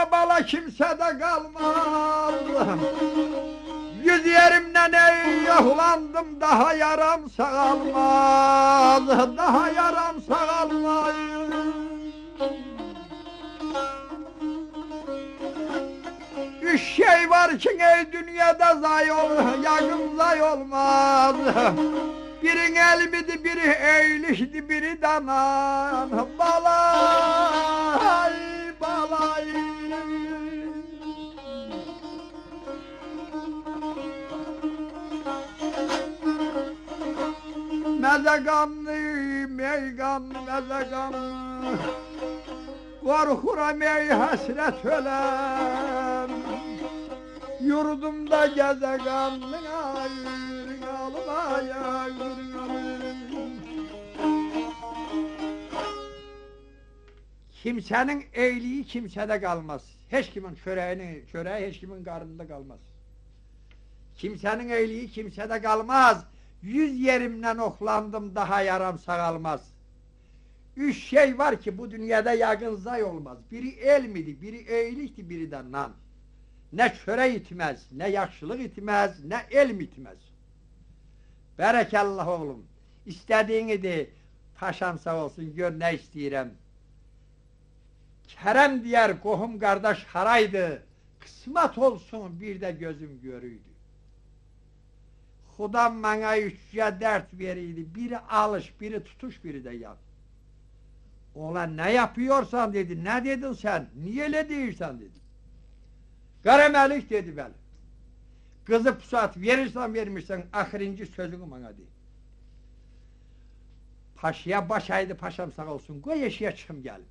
ey yabala kimse de kalmaz. Yüz yerimden ey yahlandım daha yaram sağalmaz. Daha yaram sağalmaz. Üç şey var ki ey dünyada zay ol, yakın zay olmaz. Birin elmidi, biri eğlişti, biri danan. Balay, balay. Mezeganlı, meyganlı, mezeganlı. Korkuram ey hasret ölen. Yurdumda gezeganlı ayır almaya Kimsenin eğliği kimsede kalmaz. Hiç kimin çöreğini, çöreği hiç kimin karnında kalmaz. Kimsenin eğliği kimsede kalmaz. Yüz yerimden oklandım daha yaram sağalmaz. Üç şey var ki bu dünyada yakın zay olmaz. Biri el miydi, biri eğilikti, biri de nan. Ne çöre itmez, ne yaşlılık itmez, ne el itmez. Berekallah oğlum. İstediğini de paşam sağ olsun gör ne isteyirem. Kerem diyer kohum kardeş haraydı. Kısmet olsun bir de gözüm görüydü. Hudam bana üççe dert veriydi. Biri alış, biri tutuş, biri de yap. Oğlan ne yapıyorsan dedi. Ne dedin sen? Niye öyle değilsen dedi. Karamelik dedi ben. Kızı pusat verirsen vermişsen ahirinci sözünü bana de. Paşaya başaydı paşam sağ olsun. Koy eşeğe çıkım gel.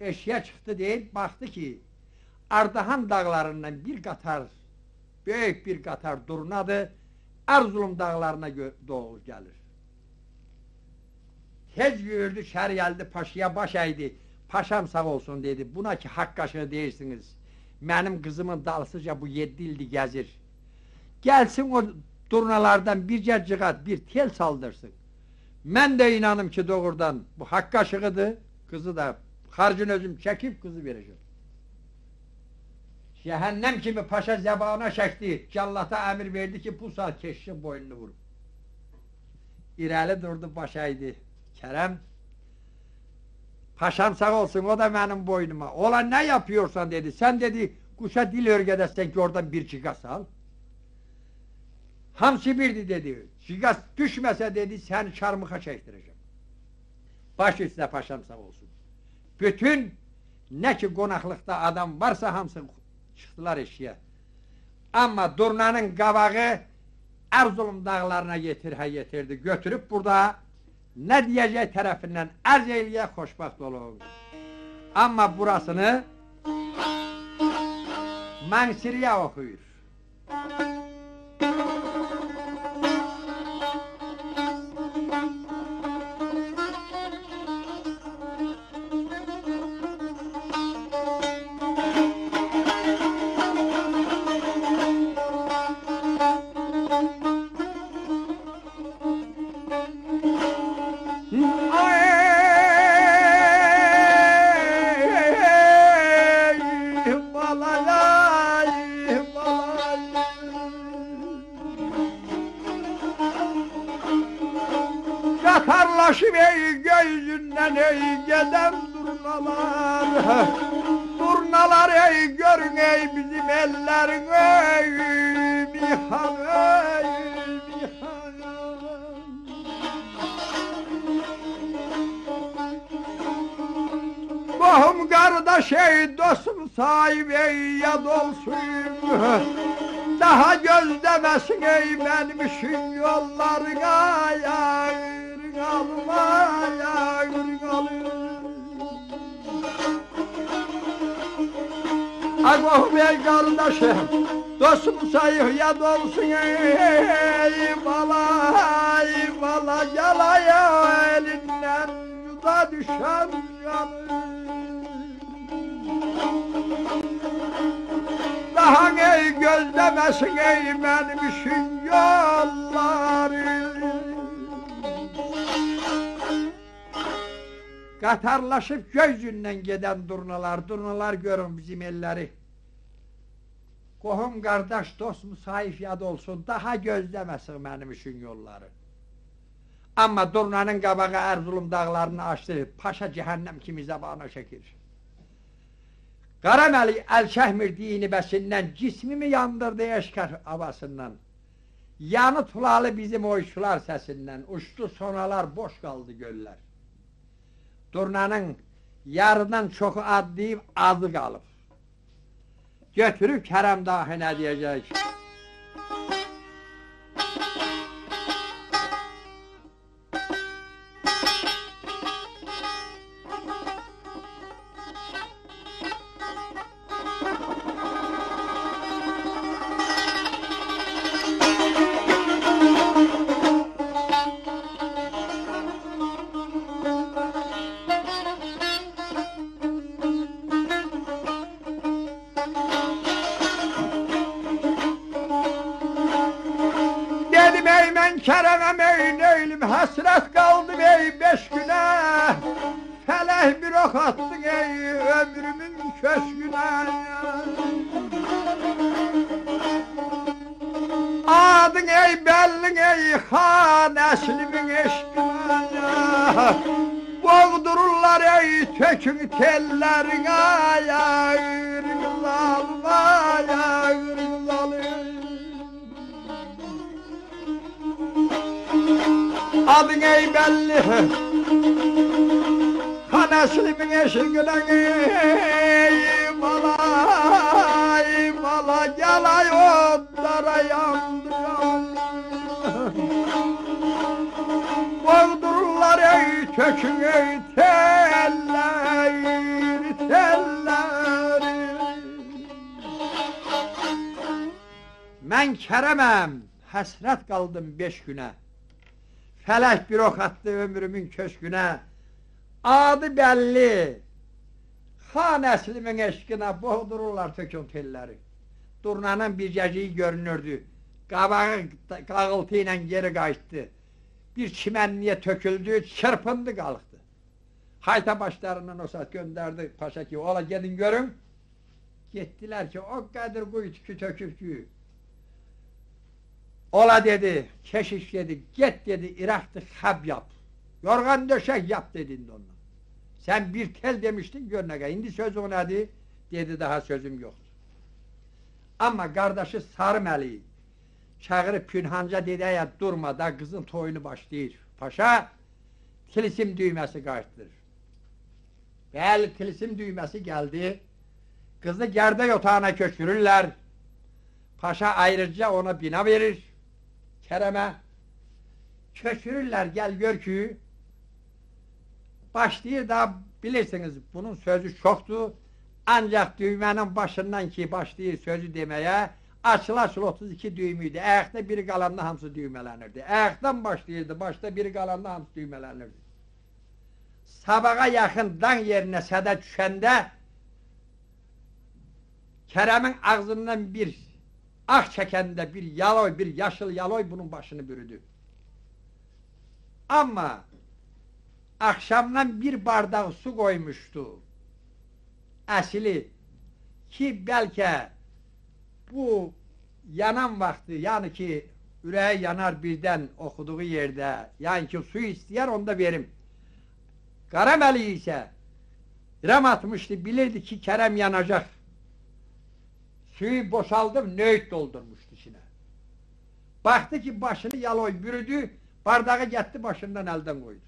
Eşeğe çıktı değil baktı ki Ardahan dağlarından bir katar büyük bir katar durnadı. Erzurum dağlarına doğru gelir. Tez yürüdü şer geldi paşaya başaydı. Paşam sağ olsun dedi. Buna ki hak kaşığı değilsiniz. Benim kızımın dalsızca bu yedi ildi gezir. Gelsin o durnalardan bir cercikat bir tel saldırsın. Ben de inanım ki doğrudan bu hak kaşığıdı. Kızı da harcın özüm çekip kızı vereceğim. Cehennem kimi paşa zebana çekti. Callata emir verdi ki bu saat keşişin boynunu vur. İrəli durdu başaydı. Kerem Paşam sağ olsun o da benim boynuma. Ola ne yapıyorsan dedi. Sen dedi kuşa dil örgedesen ki oradan bir cigas al. Hamsi birdi dedi. Cigas düşmese dedi sen çarmıha çektireceğim. Baş üstüne paşam sağ olsun. Bütün ne ki konaklıkta adam varsa hamsi çıktılar eşeğe. Ama Durna'nın kavağı Erzurum dağlarına getir, getirdi. Götürüp burada ne diyeceği tarafından arz eyleye hoşbaht olun. Ama burasını Mansiriye okuyur. sahibi yad olsun Daha gözlemesin ey benmişin yollarına Yağırın alma yağırın alın Agoh bey kardeşim Dostum sayıh yad olsun ey bala Ey bala yalaya elinden Yuda düşen canım Daha ey gözlemesin ey benim işin yolları Katarlaşıp göz giden durnalar, durnalar görün bizim elleri. Kohum kardeş, dost musahif yad olsun, daha gözlemesin benim işin yolları. Ama durnanın qabağı Erzurum dağlarını açtı, paşa cehennem kimi zabana çekir. Qarameli el çəkmir dini bəsindən, cismimi yandırdı eşkər havasından. Yanı tulalı bizim oyşular səsindən, uçtu sonalar, boş qaldı göllər. Durnanın yarıdan çoxu adlayıb adı qalıb. Götürüb Kərəm dahi nə deyəcək? Dedim kərəməm, həsrət qaldım beş günə Fələk bir ox attı ömrümün köşkünə. Adı bəlli. Xan əslimin eşqinə boğdururlar tökün telləri. Durnanın bir gəcəyi görünürdü. Qabağı qağıltı ilə geri qayıtdı. Bir çimənliyə töküldü, çırpındı qalxdı. Hayta başlarından o saat gönderdi paşa ki ola gelin görün. Gittiler ki o kadar kuyu tükü töküp ki. Ola dedi, keşiş dedi, git dedi, Irak'ta hab yap. Yorgan döşek yap dedin onunla. Sen bir tel demiştin görnege. Şimdi sözün nedir? Dedi daha sözüm yoktur. Ama kardeşi Sarmeli çağırıp Pünhanca dedi ya durma da kızın toyunu başlayır. Paşa tilisim düğmesi kaçtır. Bel tilisim düğmesi geldi. Kızı gerde yotağına köçürürler. Paşa ayrıca ona bina verir. Kerem'e. Köçürürler gel gör ki başlayır da bilirsiniz bunun sözü çoktu. Ancak düğmenin başından ki başlayır sözü demeye açıl açıl 32 düğümüydü. Ayakta biri kalanda hamısı düğmelenirdi. Ayaktan başlayırdı. Başta biri kalanda hamısı düğmelenirdi. Sabaha yakın dan yerine sədə düşəndə Kerem'in ağzından bir ah çekende bir yaloy, bir yaşıl yaloy bunun başını bürüdü. Ama akşamdan bir bardak su koymuştu. Esili ki belki bu yanan vakti yani ki üreği yanar birden okuduğu yerde yani ki su isteyer onda verim. Karameli ise rem atmıştı bilirdi ki Kerem yanacak. Suyu boşaldım nöğüt doldurmuştu içine. Baktı ki başını yaloy bürüdü bardağı getti başından elden koydu.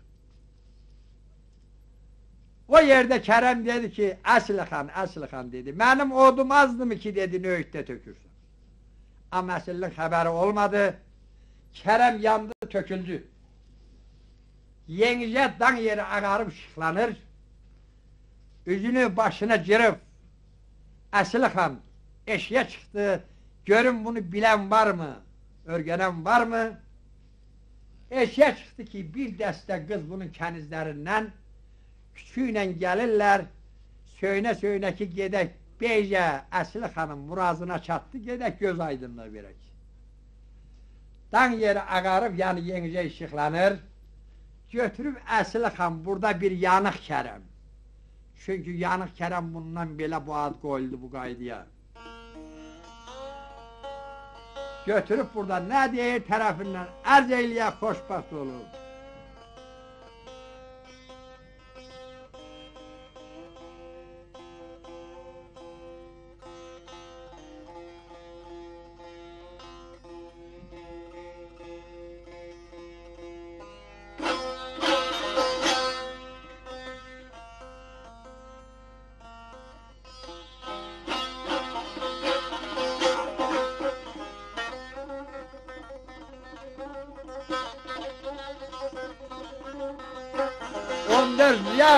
O yerde Kerem dedi ki Əslihan, Əslihan dedi. Benim odum azdı mı ki dedi nöğütte tökürsün. Amma əslinin xəbəri olmadı. Kərəm yandı, töküldü. Yenicə dan yeri ağarıb şıxlanır. Üzünü başına girib. Əsli eşya çıktı. Görün bunu bilen var mı? Örgenen var mı? Eşya çıktı ki bir deste kız bunun kenizlerinden küçüğüyle gelirler. Söyne söyne ki gedek beyce Esli hanım murazına çattı gedek göz aydınlığı verek. Dan yeri ağarıp yani yenice ışıklanır. Götürüp Esli han burada bir yanık kerem. Çünkü yanık kerem bundan belə bu ad qoyuldu bu qaydaya. Götürüp burada ne diye tarafından Erzeyli'ye koşması olur.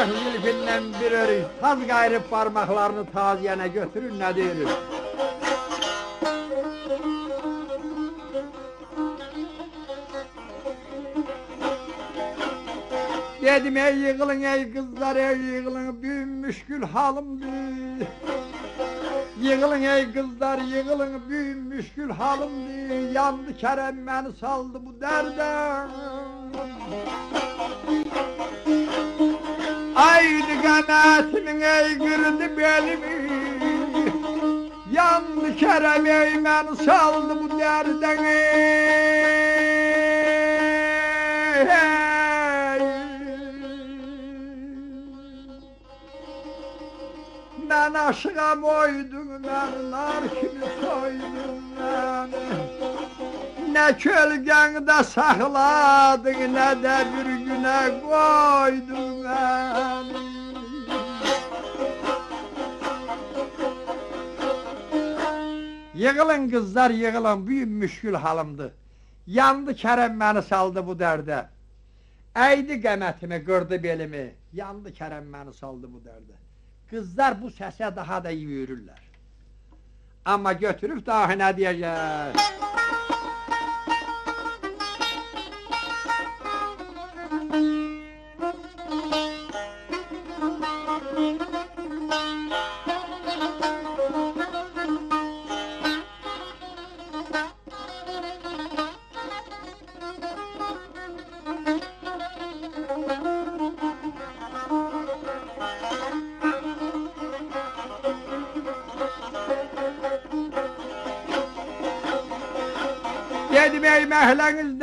Bırak zilfinden bir örüş, saz gayrı parmaklarını taziyene götürün ne diyoruz? Dedim ey yığılın ey kızlar ey yığılın büyümüş gül halım. Yığılın ey kızlar yığılın büyümüş gül halım. Yandı Kerem beni saldı bu derden. Aydı kanatimin ey kırdı belimi Yandı Kerem ey beni saldı bu derden Ben aşığa boydum ben nar kimi soydum ben. Ne kölgende sakladın ne de bir güne koydun Yığılın kızlar yığılın büyük müşkül halımdı. Yandı Kerem beni saldı bu derde Əydi qəmətimi, qırdı belimi. Yandı Kerem beni saldı bu derde Kızlar bu səsə daha da yürürlər Amma götürüb daha nə deyəcək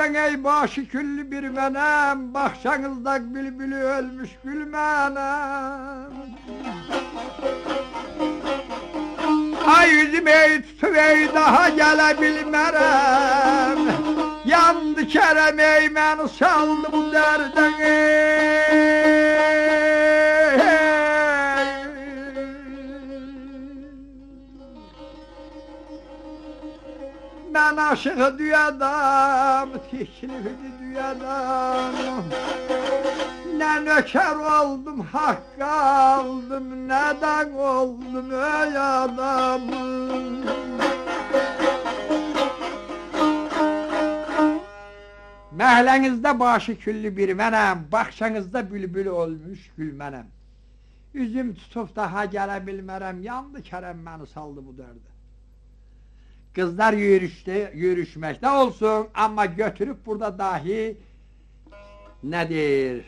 Aman ey başı küllü bir menem, bahçenizde bülbülü ölmüş gülmenem. Ay yüzüme tüvey daha gelebilmerem Yandı kerem eymen saldı bu derden ey. Ben aşığı düyadam, teklifini düyadam Ne nöker oldum, hakka aldım, neden oldum ey adamım Məhlənizdə başı küllü bir mənəm, baxşanızda bülbül olmuş gül mənəm. Üzüm tutub daha gələ yandı kərəm məni saldı bu dərdə. Kızlar yürüyüşte, yürüşmekte olsun ama götürüp burada dahi nedir?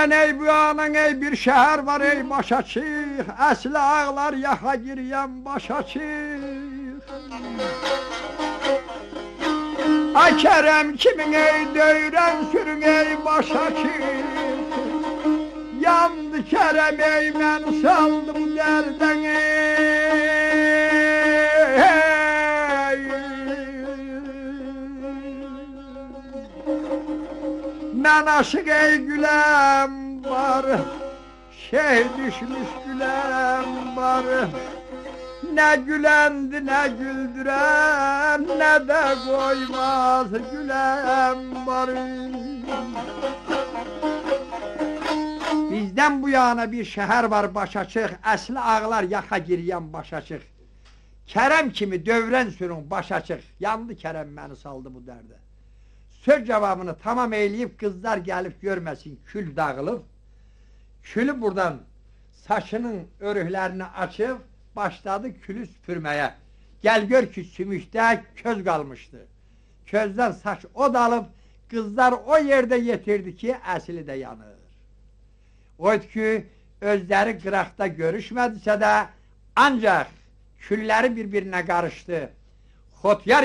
Ey ey bu anan ey bir şehir var ey başa çık Əsli ağlar yaka giriyem başa çık Ay Kerem kimin ey döyren sürün ey başa ki Yandı Kerem ey men saldım derden Men aşık ey gülem var Şey düşmüş gülem var ne gülendi ne güldüren ne de koymaz gülen var. Bizden bu yana bir şehir var başaçık, əsli ağlar yaka giriyen başaçık. Kerem kimi dövren sürün başaçık, yandı Kerem beni saldı bu derde. Söz cevabını tamam eyleyip kızlar gelip görmesin kül dağılıp, külü buradan saçının örüklerini açıp, başladı külü süpürmeye. Gel gör ki sümükte köz kalmıştı. Közden saç o dalıp kızlar o yerde yetirdi ki esili de yanır. Oydu ki özleri kırakta görüşmediyse de ancak külleri birbirine karıştı. Xotyar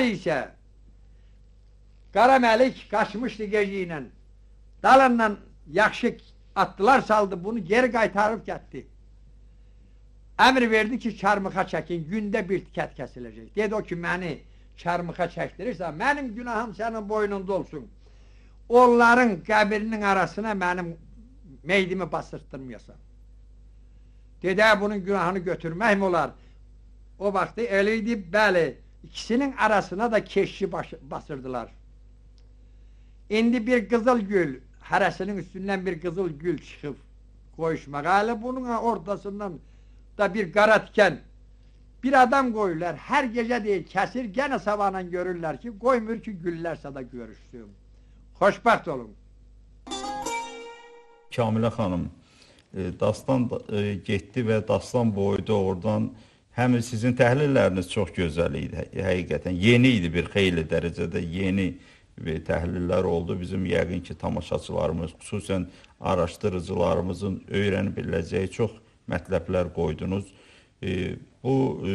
Qara Məlik qaçmışdı gecə. Dalından yaxşı attılar saldı bunu geri qaytarıb getdi. Əmr verdi ki, çarmıxa çəkin, gündə bir tikət kəsiləcək. Dedi o ki, məni çarmıxa çəkdirirsən, mənim günahım sənin boynunda olsun. Onların qəbrinin arasına mənim meydimi basırtdırmayasan. Dedi, e, bunun günahını götürmək mi olar? O vaxtı elə idi, bəli. İkisinin arasına da keşişi basırdılar. İndi bir kızıl gül, haresinin üstünden bir kızıl gül çıkıp koyuşmak. Hele bunun ortasından da bir kara diken bir adam koyurlar. Her gece değil kesir gene sabahla görürler ki koymur ki güllerse de görüşsün. Hoşbaht olun. Kamilə xanım, e, dastan e, getdi və dastan boyda oradan həm sizin təhlilləriniz çox gözəl idi hə- həqiqətən. Yeni idi bir xeyli dərəcədə yeni və təhlillər oldu. Bizim yəqin ki tamaşaçılarımız, xüsusən araşdırıcılarımızın öyrənə biləcəyi çox mətləblər qoydunuz. E, bu e,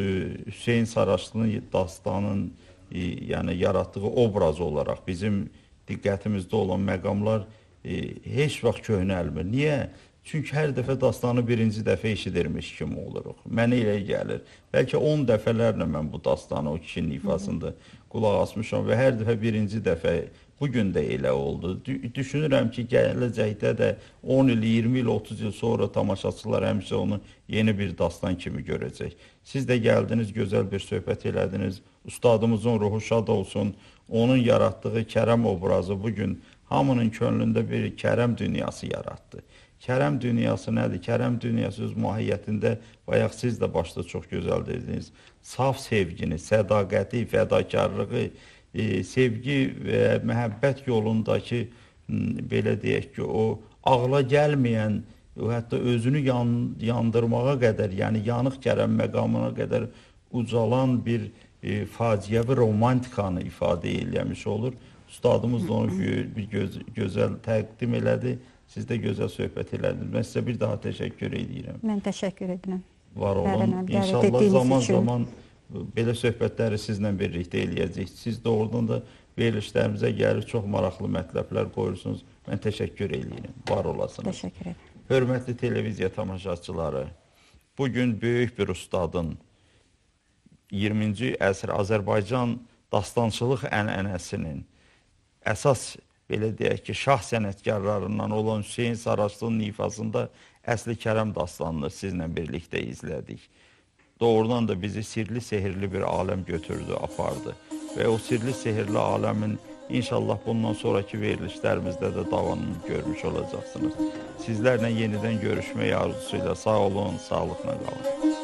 Hüseyn Saraçlının dastanın e, yəni yaratdığı obraz olaraq bizim diqqətimizdə olan məqamlar heç vaxt köhnəlmir. Niyə? Çünki hər dəfə dastanı birinci dəfə eşidirmiş kimi oluruq. Mənə elə gəlir. Bəlkə 10 dəfələrlə mən bu dastanı o kişinin ifasında qulaq asmışam və hər dəfə birinci dəfə bu gün də elə oldu. Dü- Düşünürəm ki, gələcəkdə də 10 il, 20 il, 30 il sonra tamaşaçılar həmişə onu yeni bir dastan kimi görəcək. Siz də gəldiniz, gözəl bir söhbət elədiniz. Ustadımızın ruhu şad olsun. Onun yaratdığı Kərəm obrazı bu gün hamının könlündə bir Kərəm dünyası yaratdı. Kərəm dünyası nədir? Kərəm dünyası öz mahiyyətində bayaq siz də başda çox gözəl dediniz. Saf sevgini, sədaqəti, fədakarlığı, e, sevgi və məhəbbət yolundakı belə deyək ki, o ağla gəlməyən, o hətta özünü yan, yandırmağa qədər, yəni yanıq Kərəm məqamına qədər ucalan bir e, faciəvi romantikanı ifadə eləmiş olur. Ustadımız da onu gö- bir göz, gözəl təqdim elədi. Siz də gözəl söhbət elədiniz. Mən sizə bir daha təşəkkür edirəm. Mən təşəkkür edirəm. Var dəvət İnşallah etdiyiniz zaman üçün. zaman belə söhbətləri sizlə birlikdə eləyəcəyik. Siz də oradan da verilişlərimizə gəlib çox maraqlı mətləblər qoyursunuz. Mən təşəkkür edirəm. Var olasınız. Təşəkkür edirəm. Hörmətli televiziya tamaşaçıları, bu gün böyük bir ustadın 20-ci əsr Azərbaycan dastançılıq ənənəsinin əsas belə deyək ki, şah sənətkarlarından olan Hüseyn Saraçlının ifasında Əsli Kərəm dastanını sizlə birlikdə izlədik. Doğrudan da bizi sirli, sehirli bir aləm götürdü, apardı. Və o sirli, sehirli aləmin inşallah bundan sonraki verilişlərimizdə də davamını görmüş olacaqsınız. Sizlərlə yenidən görüşmək arzusuyla sağ olun, sağlıqla qalın.